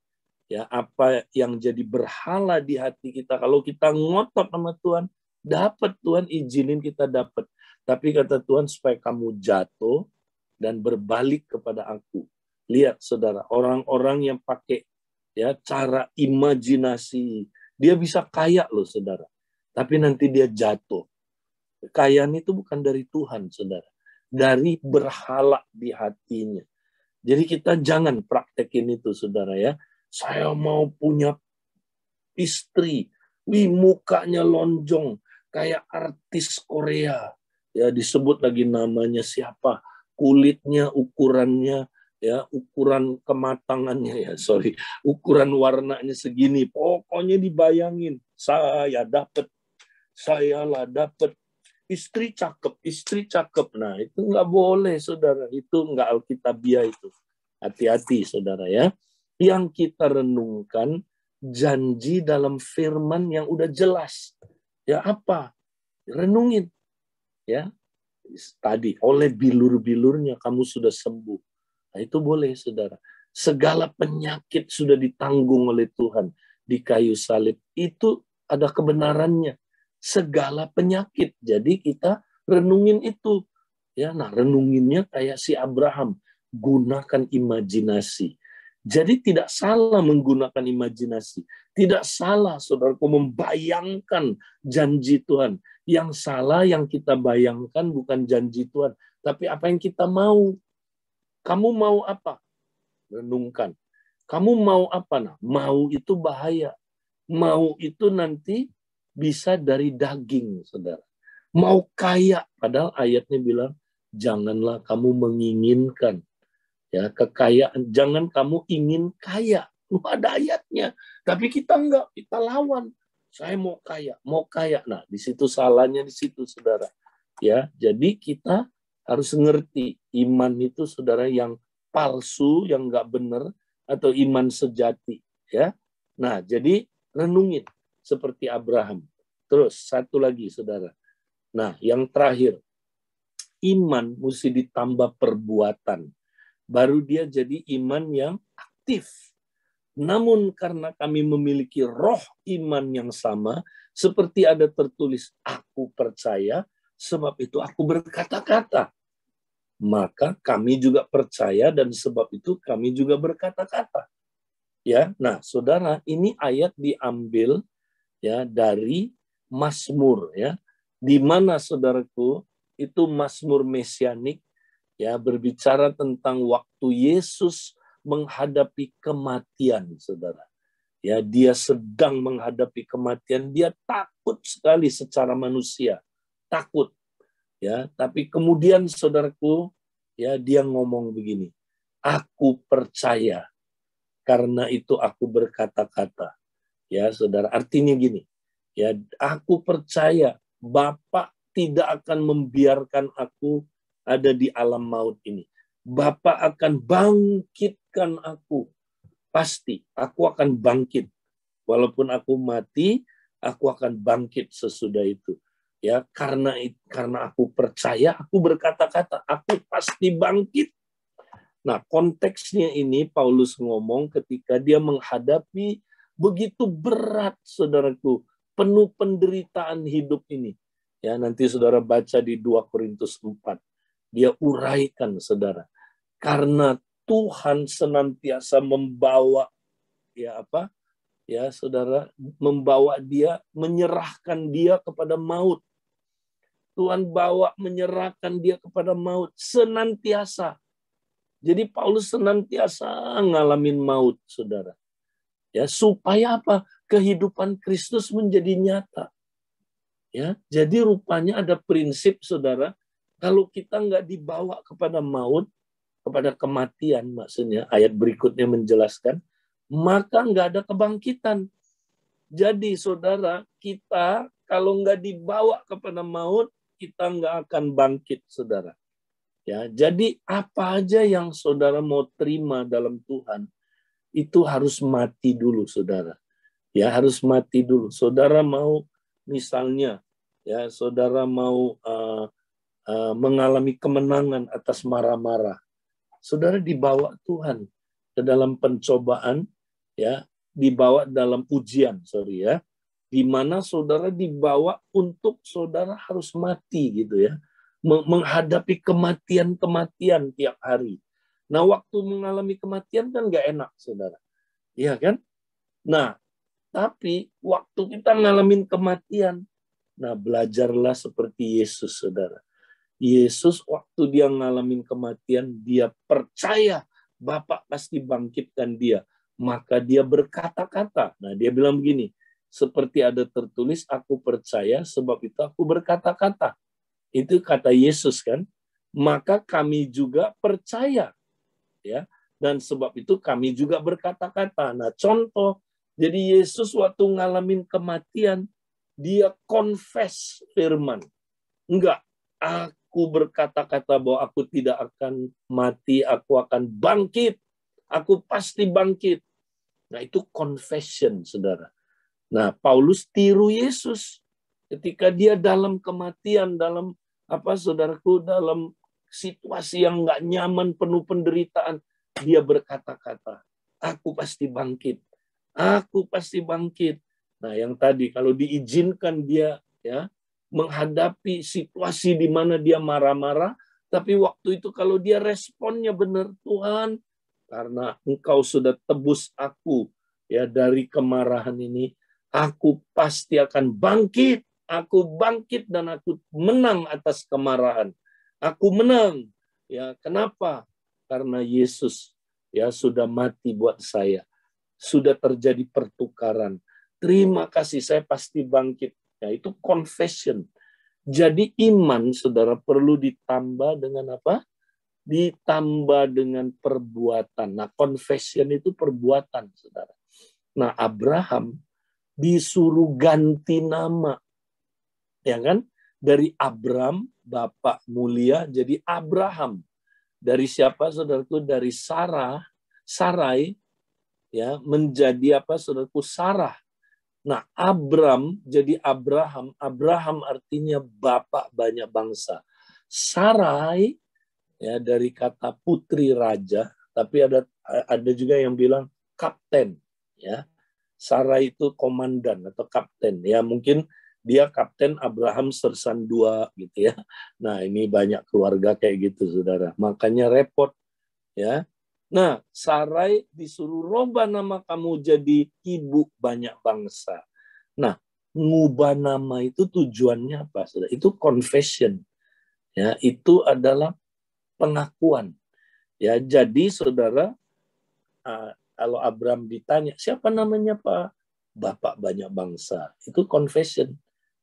ya apa yang jadi berhala di hati kita. Kalau kita ngotot sama Tuhan, dapat Tuhan izinin kita dapat. Tapi kata Tuhan supaya kamu jatuh dan berbalik kepada aku. Lihat saudara, orang-orang yang pakai ya cara imajinasi. Dia bisa kaya loh saudara. Tapi nanti dia jatuh. Kekayaan itu bukan dari Tuhan saudara. Dari berhala di hatinya. Jadi kita jangan praktekin itu saudara ya. Saya mau punya istri. Wih mukanya lonjong. Kayak artis Korea. Ya disebut lagi namanya siapa. Kulitnya, ukurannya, ya ukuran kematangannya ya sorry ukuran warnanya segini pokoknya dibayangin saya dapat saya lah dapat istri cakep istri cakep. Nah itu nggak boleh saudara. Itu nggak alkitabiah itu. Hati-hati saudara ya. Yang kita renungkan janji dalam firman yang udah jelas. Ya apa? Renungin. Ya. Tadi oleh bilur-bilurnya kamu sudah sembuh. Nah, itu boleh, saudara. Segala penyakit sudah ditanggung oleh Tuhan di kayu salib. Itu ada kebenarannya. Segala penyakit. Jadi kita renungin itu. Ya, nah renunginnya kayak si Abraham, gunakan imajinasi. Jadi tidak salah menggunakan imajinasi. Tidak salah saudaraku membayangkan janji Tuhan. Yang salah yang kita bayangkan bukan janji Tuhan, tapi apa yang kita mau. Kamu mau apa? Renungkan. Kamu mau apa? Nah, mau itu bahaya. Mau itu nanti bisa dari daging, saudara. Mau kaya, padahal ayatnya bilang, janganlah kamu menginginkan ya kekayaan. Jangan kamu ingin kaya. Lu ada ayatnya. Tapi kita enggak, kita lawan. Saya mau kaya, mau kaya. Nah, di situ salahnya di situ, saudara. Ya, jadi kita harus ngerti iman itu saudara yang palsu, yang nggak benar, atau iman sejati. ya. Nah, jadi renungin seperti Abraham. Terus satu lagi saudara. Nah, yang terakhir, iman mesti ditambah perbuatan. Baru dia jadi iman yang aktif. Namun karena kami memiliki roh iman yang sama, seperti ada tertulis, aku percaya, sebab itu aku berkata-kata. Maka kami juga percaya dan sebab itu kami juga berkata-kata. Ya, nah saudara, ini ayat diambil ya dari Mazmur ya, di mana saudaraku itu Mazmur mesianik ya berbicara tentang waktu Yesus menghadapi kematian, saudara. Ya, dia sedang menghadapi kematian, dia takut sekali secara manusia takut. Ya, tapi kemudian saudaraku, ya dia ngomong begini, aku percaya karena itu aku berkata-kata. Ya, Saudara, artinya gini. Ya, aku percaya Bapak tidak akan membiarkan aku ada di alam maut ini. Bapak akan bangkitkan aku. Pasti aku akan bangkit. Walaupun aku mati, aku akan bangkit sesudah itu. Ya, karena karena aku percaya, aku berkata-kata, aku pasti bangkit. Nah, konteksnya ini Paulus ngomong ketika dia menghadapi begitu berat, saudaraku, penuh penderitaan hidup ini. Ya, nanti saudara baca di 2 Korintus 4. Dia uraikan, saudara. Karena Tuhan senantiasa membawa ya apa? Ya, saudara, membawa dia, menyerahkan dia kepada maut. Tuhan bawa menyerahkan dia kepada maut senantiasa. Jadi Paulus senantiasa ngalamin maut, saudara. Ya, supaya apa? Kehidupan Kristus menjadi nyata. Ya, jadi rupanya ada prinsip, saudara, kalau kita nggak dibawa kepada maut, kepada kematian, maksudnya ayat berikutnya menjelaskan, maka nggak ada kebangkitan. Jadi, saudara, kita kalau nggak dibawa kepada maut, kita nggak akan bangkit, saudara. Ya, jadi apa aja yang saudara mau terima dalam Tuhan, itu harus mati dulu, saudara. Ya, harus mati dulu. Saudara mau misalnya, ya, saudara mau uh, uh, mengalami kemenangan atas marah-marah. Saudara dibawa Tuhan ke dalam pencobaan, ya, dibawa dalam ujian, sorry ya, di mana saudara dibawa untuk saudara harus mati gitu ya, menghadapi kematian-kematian tiap hari Nah, waktu mengalami kematian kan nggak enak, saudara. Iya kan? Nah, tapi waktu kita ngalamin kematian, nah belajarlah seperti Yesus, saudara. Yesus waktu dia ngalamin kematian, dia percaya Bapak pasti bangkitkan dia. Maka dia berkata-kata. Nah, dia bilang begini, seperti ada tertulis, aku percaya sebab itu aku berkata-kata. Itu kata Yesus kan. Maka kami juga percaya ya dan sebab itu kami juga berkata-kata. Nah, contoh jadi Yesus waktu ngalamin kematian dia confess firman. Enggak, aku berkata-kata bahwa aku tidak akan mati, aku akan bangkit. Aku pasti bangkit. Nah, itu confession, Saudara. Nah, Paulus tiru Yesus ketika dia dalam kematian, dalam apa saudaraku, dalam situasi yang nggak nyaman, penuh penderitaan, dia berkata-kata, aku pasti bangkit, aku pasti bangkit. Nah, yang tadi kalau diizinkan dia ya menghadapi situasi di mana dia marah-marah, tapi waktu itu kalau dia responnya benar, Tuhan, karena Engkau sudah tebus aku ya dari kemarahan ini, aku pasti akan bangkit. Aku bangkit dan aku menang atas kemarahan. Aku menang. Ya, kenapa? Karena Yesus ya sudah mati buat saya. Sudah terjadi pertukaran. Terima kasih, saya pasti bangkit. Ya, itu confession. Jadi iman, saudara, perlu ditambah dengan apa? Ditambah dengan perbuatan. Nah, confession itu perbuatan, saudara. Nah, Abraham disuruh ganti nama. Ya kan? Dari Abram Bapak mulia jadi Abraham. Dari siapa saudaraku? Dari Sarah, Sarai ya menjadi apa saudaraku? Sarah. Nah, Abram jadi Abraham. Abraham artinya bapak banyak bangsa. Sarai ya dari kata putri raja, tapi ada ada juga yang bilang kapten ya. Sarai itu komandan atau kapten ya mungkin dia kapten Abraham Sersan dua gitu ya. Nah ini banyak keluarga kayak gitu saudara. Makanya repot ya. Nah Sarai disuruh roba nama kamu jadi ibu banyak bangsa. Nah ngubah nama itu tujuannya apa saudara? Itu confession. Ya itu adalah pengakuan. Ya jadi saudara ah, kalau Abraham ditanya siapa namanya Pak? Bapak banyak bangsa. Itu confession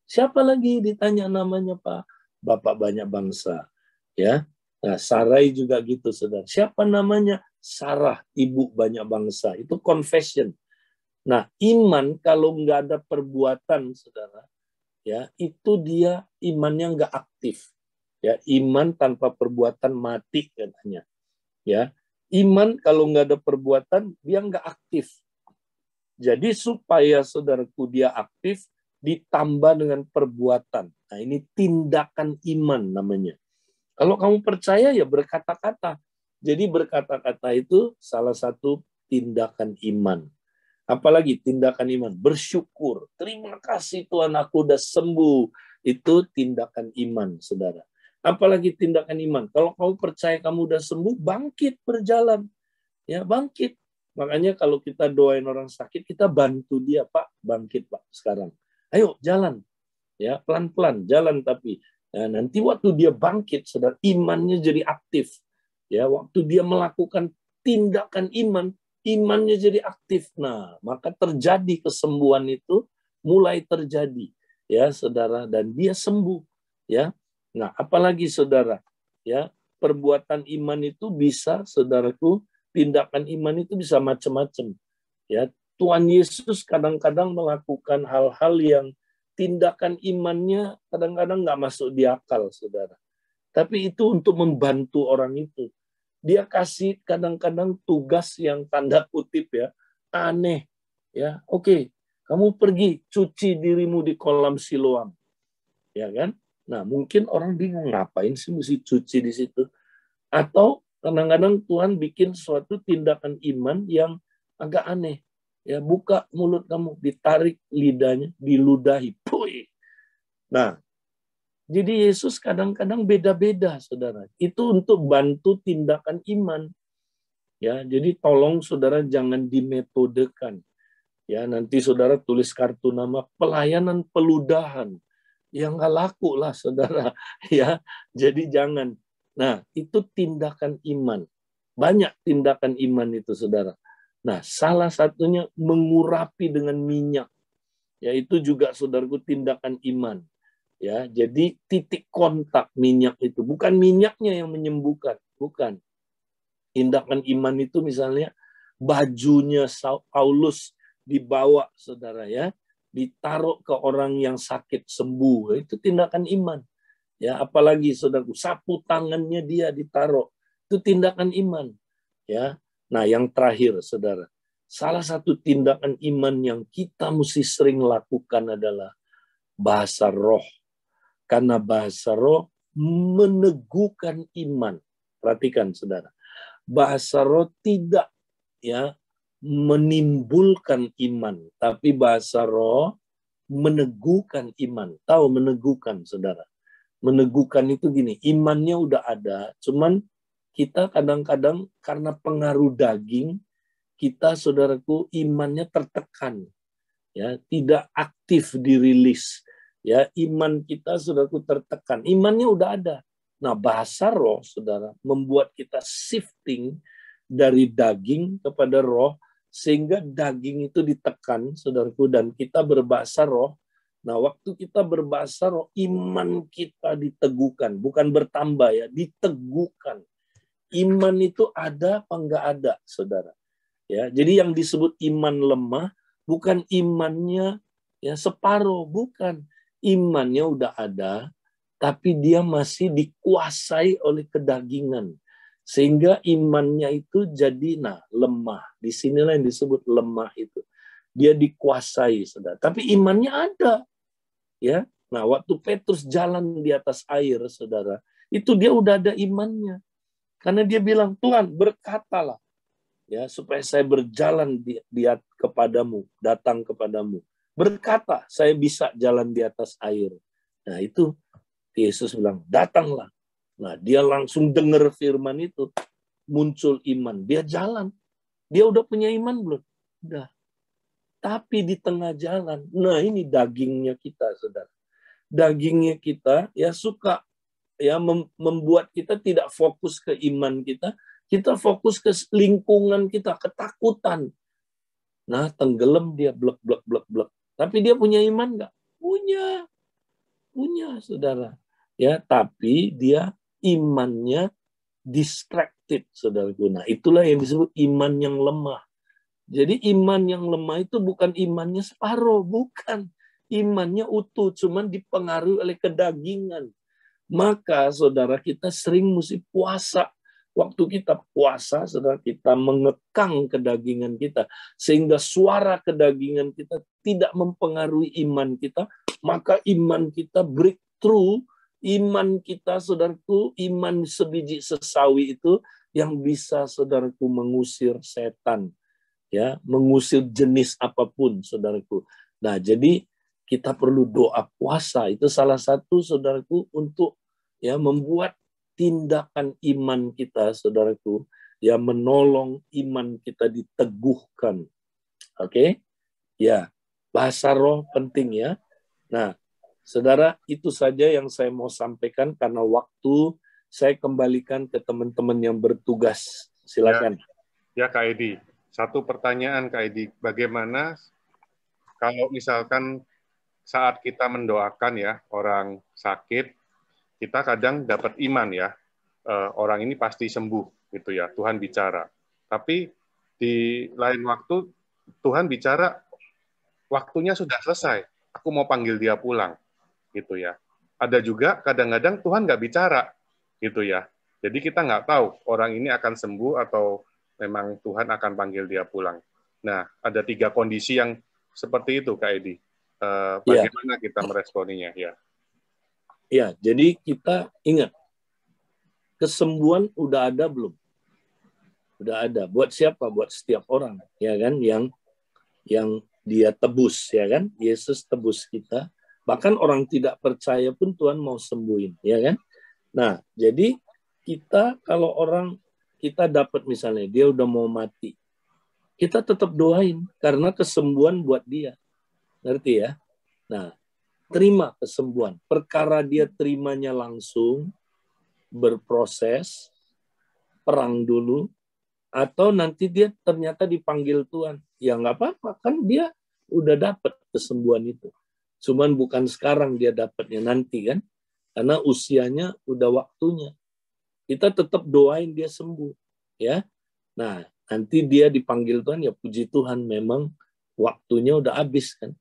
Siapa lagi ditanya namanya Pak? Bapak banyak bangsa. Ya. Nah, Sarai juga gitu, saudara. Siapa namanya? Sarah, ibu banyak bangsa. Itu confession. Nah, iman kalau nggak ada perbuatan, saudara, ya itu dia imannya nggak aktif. Ya, iman tanpa perbuatan mati katanya. Ya, iman kalau nggak ada perbuatan dia nggak aktif. Jadi supaya saudaraku dia aktif, ditambah dengan perbuatan. Nah, ini tindakan iman namanya. Kalau kamu percaya ya berkata-kata. Jadi berkata-kata itu salah satu tindakan iman. Apalagi tindakan iman, bersyukur. Terima kasih Tuhan aku udah sembuh. Itu tindakan iman, saudara. Apalagi tindakan iman. Kalau kamu percaya kamu udah sembuh, bangkit berjalan. Ya, bangkit. Makanya kalau kita doain orang sakit, kita bantu dia, Pak, bangkit, Pak, sekarang. Ayo, jalan. Ya, pelan-pelan, jalan tapi Nah, nanti waktu dia bangkit, saudara, imannya jadi aktif. Ya, waktu dia melakukan tindakan iman, imannya jadi aktif. Nah, maka terjadi kesembuhan itu mulai terjadi, ya, saudara, dan dia sembuh, ya. Nah, apalagi saudara, ya, perbuatan iman itu bisa, saudaraku, tindakan iman itu bisa macam-macam. Ya, Tuhan Yesus kadang-kadang melakukan hal-hal yang tindakan imannya kadang-kadang nggak masuk di akal, saudara. Tapi itu untuk membantu orang itu. Dia kasih kadang-kadang tugas yang tanda kutip ya, aneh. Ya, oke, kamu pergi cuci dirimu di kolam siloam. Ya kan? Nah, mungkin orang bingung ngapain sih mesti cuci di situ. Atau kadang-kadang Tuhan bikin suatu tindakan iman yang agak aneh ya buka mulut kamu, ditarik lidahnya, diludahi. Puy. Nah, jadi Yesus kadang-kadang beda-beda, saudara. Itu untuk bantu tindakan iman. Ya, jadi tolong saudara jangan dimetodekan. Ya, nanti saudara tulis kartu nama pelayanan peludahan. Yang nggak laku lah, saudara. *laughs* Ya, jadi jangan. Nah, itu tindakan iman. Banyak tindakan iman itu, saudara. Nah, salah satunya mengurapi dengan minyak. Yaitu juga saudaraku tindakan iman. Ya, jadi titik kontak minyak itu bukan minyaknya yang menyembuhkan, bukan. Tindakan iman itu misalnya bajunya Paulus dibawa saudara ya, ditaruh ke orang yang sakit sembuh, itu tindakan iman. Ya, apalagi saudaraku sapu tangannya dia ditaruh, itu tindakan iman. Ya, Nah, yang terakhir, saudara, salah satu tindakan iman yang kita mesti sering lakukan adalah bahasa roh. Karena bahasa roh meneguhkan iman. Perhatikan, saudara. Bahasa roh tidak ya menimbulkan iman, tapi bahasa roh meneguhkan iman. Tahu meneguhkan, saudara. Meneguhkan itu gini, imannya udah ada, cuman kita kadang-kadang karena pengaruh daging, kita saudaraku imannya tertekan. Ya, tidak aktif dirilis. Ya, iman kita saudaraku tertekan. Imannya udah ada. Nah, bahasa roh saudara membuat kita shifting dari daging kepada roh sehingga daging itu ditekan saudaraku dan kita berbahasa roh Nah, waktu kita berbahasa roh, iman kita diteguhkan, bukan bertambah ya, diteguhkan iman itu ada apa enggak ada, saudara. Ya, jadi yang disebut iman lemah bukan imannya ya separuh, bukan. Imannya udah ada, tapi dia masih dikuasai oleh kedagingan. Sehingga imannya itu jadi nah lemah. Di sinilah yang disebut lemah itu. Dia dikuasai, saudara. Tapi imannya ada. Ya, Nah, waktu Petrus jalan di atas air, saudara, itu dia udah ada imannya. Karena dia bilang, Tuhan berkatalah ya supaya saya berjalan di, di kepadamu, datang kepadamu. Berkata, saya bisa jalan di atas air. Nah itu Yesus bilang, datanglah. Nah dia langsung dengar firman itu, muncul iman. Dia jalan. Dia udah punya iman belum? Udah. Tapi di tengah jalan, nah ini dagingnya kita, saudara. Dagingnya kita ya suka ya membuat kita tidak fokus ke iman kita, kita fokus ke lingkungan kita, ketakutan. Nah, tenggelam dia blek blek blek blek. Tapi dia punya iman nggak? Punya. Punya, Saudara. Ya, tapi dia imannya distracted, saudaraku. Nah, itulah yang disebut iman yang lemah. Jadi iman yang lemah itu bukan imannya separuh, bukan. Imannya utuh, cuman dipengaruhi oleh kedagingan. Maka saudara kita sering mesti puasa. Waktu kita puasa, saudara kita mengekang kedagingan kita. Sehingga suara kedagingan kita tidak mempengaruhi iman kita. Maka iman kita breakthrough iman kita saudaraku iman sebiji sesawi itu yang bisa saudaraku mengusir setan ya mengusir jenis apa pun saudaraku nah jadi kita perlu doa puasa itu salah satu saudaraku untuk ya membuat tindakan iman kita saudaraku yang menolong iman kita diteguhkan oke okay? ya bahasa roh penting ya nah Saudara, itu saja yang saya mau sampaikan karena waktu saya kembalikan ke teman-teman yang bertugas. Silakan. Ya, ya Kak Edi. Satu pertanyaan Kak Edi, bagaimana kalau misalkan saat kita mendoakan ya orang sakit, kita kadang dapat iman ya, eh, orang ini pasti sembuh gitu ya, Tuhan bicara. Tapi di lain waktu Tuhan bicara, waktunya sudah selesai, aku mau panggil dia pulang gitu ya. Ada juga kadang-kadang Tuhan nggak bicara gitu ya. Jadi kita nggak tahu orang ini akan sembuh atau memang Tuhan akan panggil dia pulang. Nah, ada tiga kondisi yang seperti itu, Kak Edi. Uh, bagaimana ya. kita meresponinya? Ya. Ya, jadi kita ingat kesembuhan udah ada belum? Udah ada. Buat siapa? Buat setiap orang, ya kan? Yang yang dia tebus, ya kan? Yesus tebus kita Bahkan orang tidak percaya pun Tuhan mau sembuhin, ya kan? Nah, jadi kita kalau orang kita dapat misalnya dia udah mau mati, kita tetap doain karena kesembuhan buat dia. Ngerti ya? Nah, terima kesembuhan. Perkara dia terimanya langsung, berproses, perang dulu, atau nanti dia ternyata dipanggil Tuhan. Ya nggak apa-apa, kan dia udah dapat kesembuhan itu. Cuman bukan sekarang dia dapatnya nanti kan. Karena usianya udah waktunya. Kita tetap doain dia sembuh. ya. Nah, nanti dia dipanggil Tuhan ya puji Tuhan memang waktunya udah habis kan.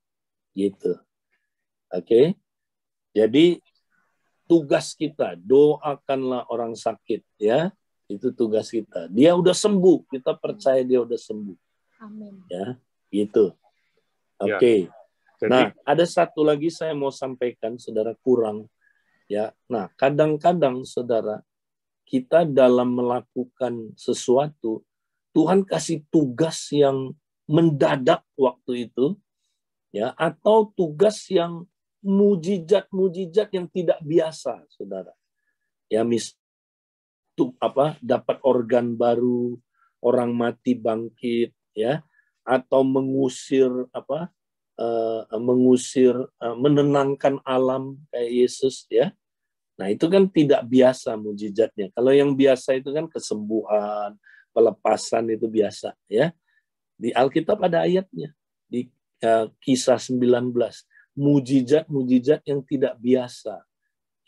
Gitu. Oke. Okay? Jadi tugas kita doakanlah orang sakit ya. Itu tugas kita. Dia udah sembuh, kita percaya dia udah sembuh. Amin. Ya, gitu. Ya. Oke. Okay. Jadi, nah, ada satu lagi saya mau sampaikan, saudara kurang. Ya, nah kadang-kadang saudara kita dalam melakukan sesuatu, Tuhan kasih tugas yang mendadak waktu itu, ya, atau tugas yang mujizat-mujizat yang tidak biasa, saudara. Ya, mis apa dapat organ baru, orang mati bangkit, ya, atau mengusir apa uh, mengusir, uh, menenangkan alam kayak Yesus ya. Nah itu kan tidak biasa mujizatnya. Kalau yang biasa itu kan kesembuhan, pelepasan itu biasa ya. Di Alkitab ada ayatnya di uh, kisah 19 mujizat-mujizat yang tidak biasa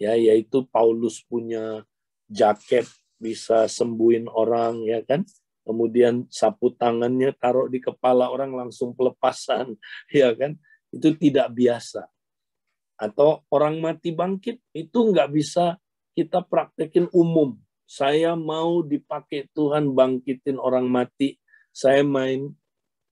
ya yaitu Paulus punya jaket bisa sembuhin orang ya kan kemudian sapu tangannya taruh di kepala orang langsung pelepasan, *laughs* ya kan? Itu tidak biasa. Atau orang mati bangkit itu nggak bisa kita praktekin umum. Saya mau dipakai Tuhan bangkitin orang mati. Saya main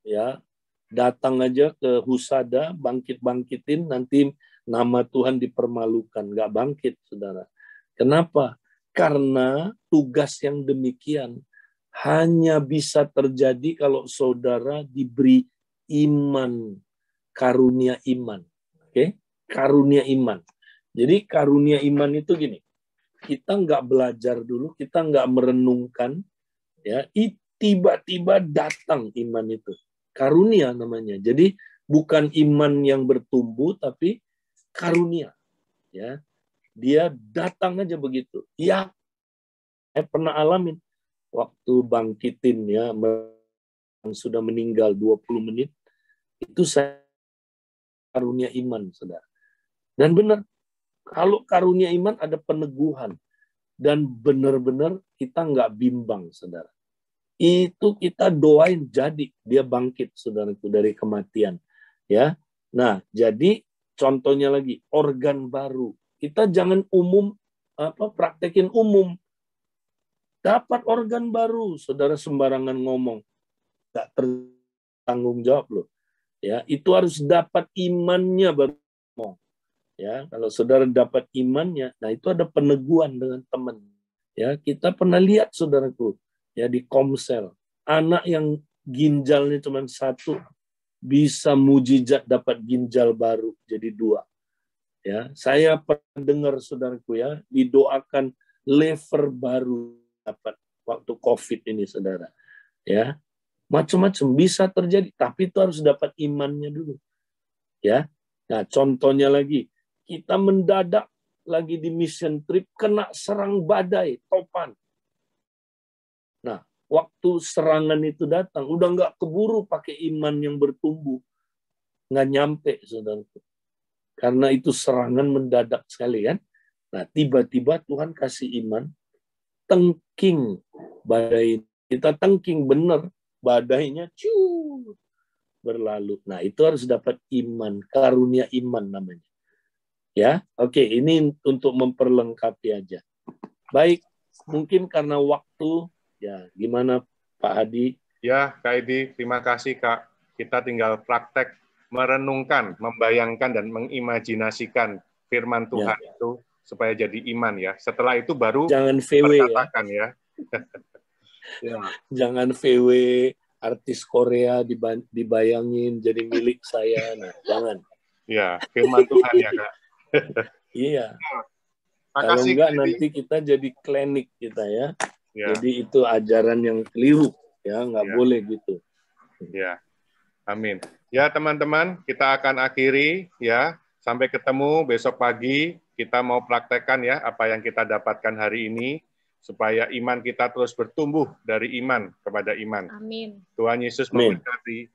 ya datang aja ke husada bangkit bangkitin nanti nama Tuhan dipermalukan nggak bangkit saudara. Kenapa? Karena tugas yang demikian hanya bisa terjadi kalau saudara diberi iman, karunia iman. Oke, karunia iman. Jadi karunia iman itu gini, kita nggak belajar dulu, kita nggak merenungkan, ya, tiba-tiba datang iman itu. Karunia namanya. Jadi bukan iman yang bertumbuh, tapi karunia. Ya, dia datang aja begitu. Ya, saya pernah alamin waktu bangkitin ya yang sudah meninggal 20 menit itu saya karunia iman saudara dan benar kalau karunia iman ada peneguhan dan benar-benar kita nggak bimbang, saudara. Itu kita doain jadi dia bangkit, saudaraku, dari kematian. Ya, nah jadi contohnya lagi organ baru. Kita jangan umum apa praktekin umum. Dapat organ baru, saudara sembarangan ngomong, nggak tertanggung jawab loh. Ya, itu harus dapat imannya baru ngomong. Ya, kalau saudara dapat imannya, nah itu ada peneguhan dengan teman. Ya, kita pernah lihat saudaraku, ya di Komsel, anak yang ginjalnya cuma satu bisa mujizat dapat ginjal baru jadi dua. Ya, saya pernah dengar saudaraku ya, didoakan lever baru dapat waktu COVID ini saudara. Ya, macam-macam bisa terjadi, tapi itu harus dapat imannya dulu. Ya, nah contohnya lagi, kita mendadak lagi di mission trip kena serang badai, topan. Waktu serangan itu datang, udah nggak keburu pakai iman yang bertumbuh. Nggak nyampe, saudara. Karena itu serangan mendadak sekali kan. Nah, tiba-tiba Tuhan kasih iman, tengking badai. Kita tengking bener, badainya cu berlalu. Nah, itu harus dapat iman, karunia iman namanya. Ya, oke, ini untuk memperlengkapi aja. Baik, mungkin karena waktu, ya gimana Pak Adi? Ya, Kak Edi, terima kasih Kak. Kita tinggal praktek merenungkan, membayangkan dan mengimajinasikan firman ya. Tuhan ya. itu supaya jadi iman ya. Setelah itu baru jangan VW ya. ya. *laughs* ya. Jangan VW artis Korea dibayangin jadi milik saya. Nah, jangan. Ya, firman Tuhan ya, Kak *laughs* iya. Kalau enggak nanti kita jadi klinik kita ya. Ya. Jadi itu ajaran yang keliru ya, nggak ya. boleh gitu. Ya. Amin. Ya teman-teman, kita akan akhiri ya. Sampai ketemu besok pagi. Kita mau praktekkan ya apa yang kita dapatkan hari ini supaya iman kita terus bertumbuh dari iman kepada iman. Amin. Tuhan Yesus memberkati.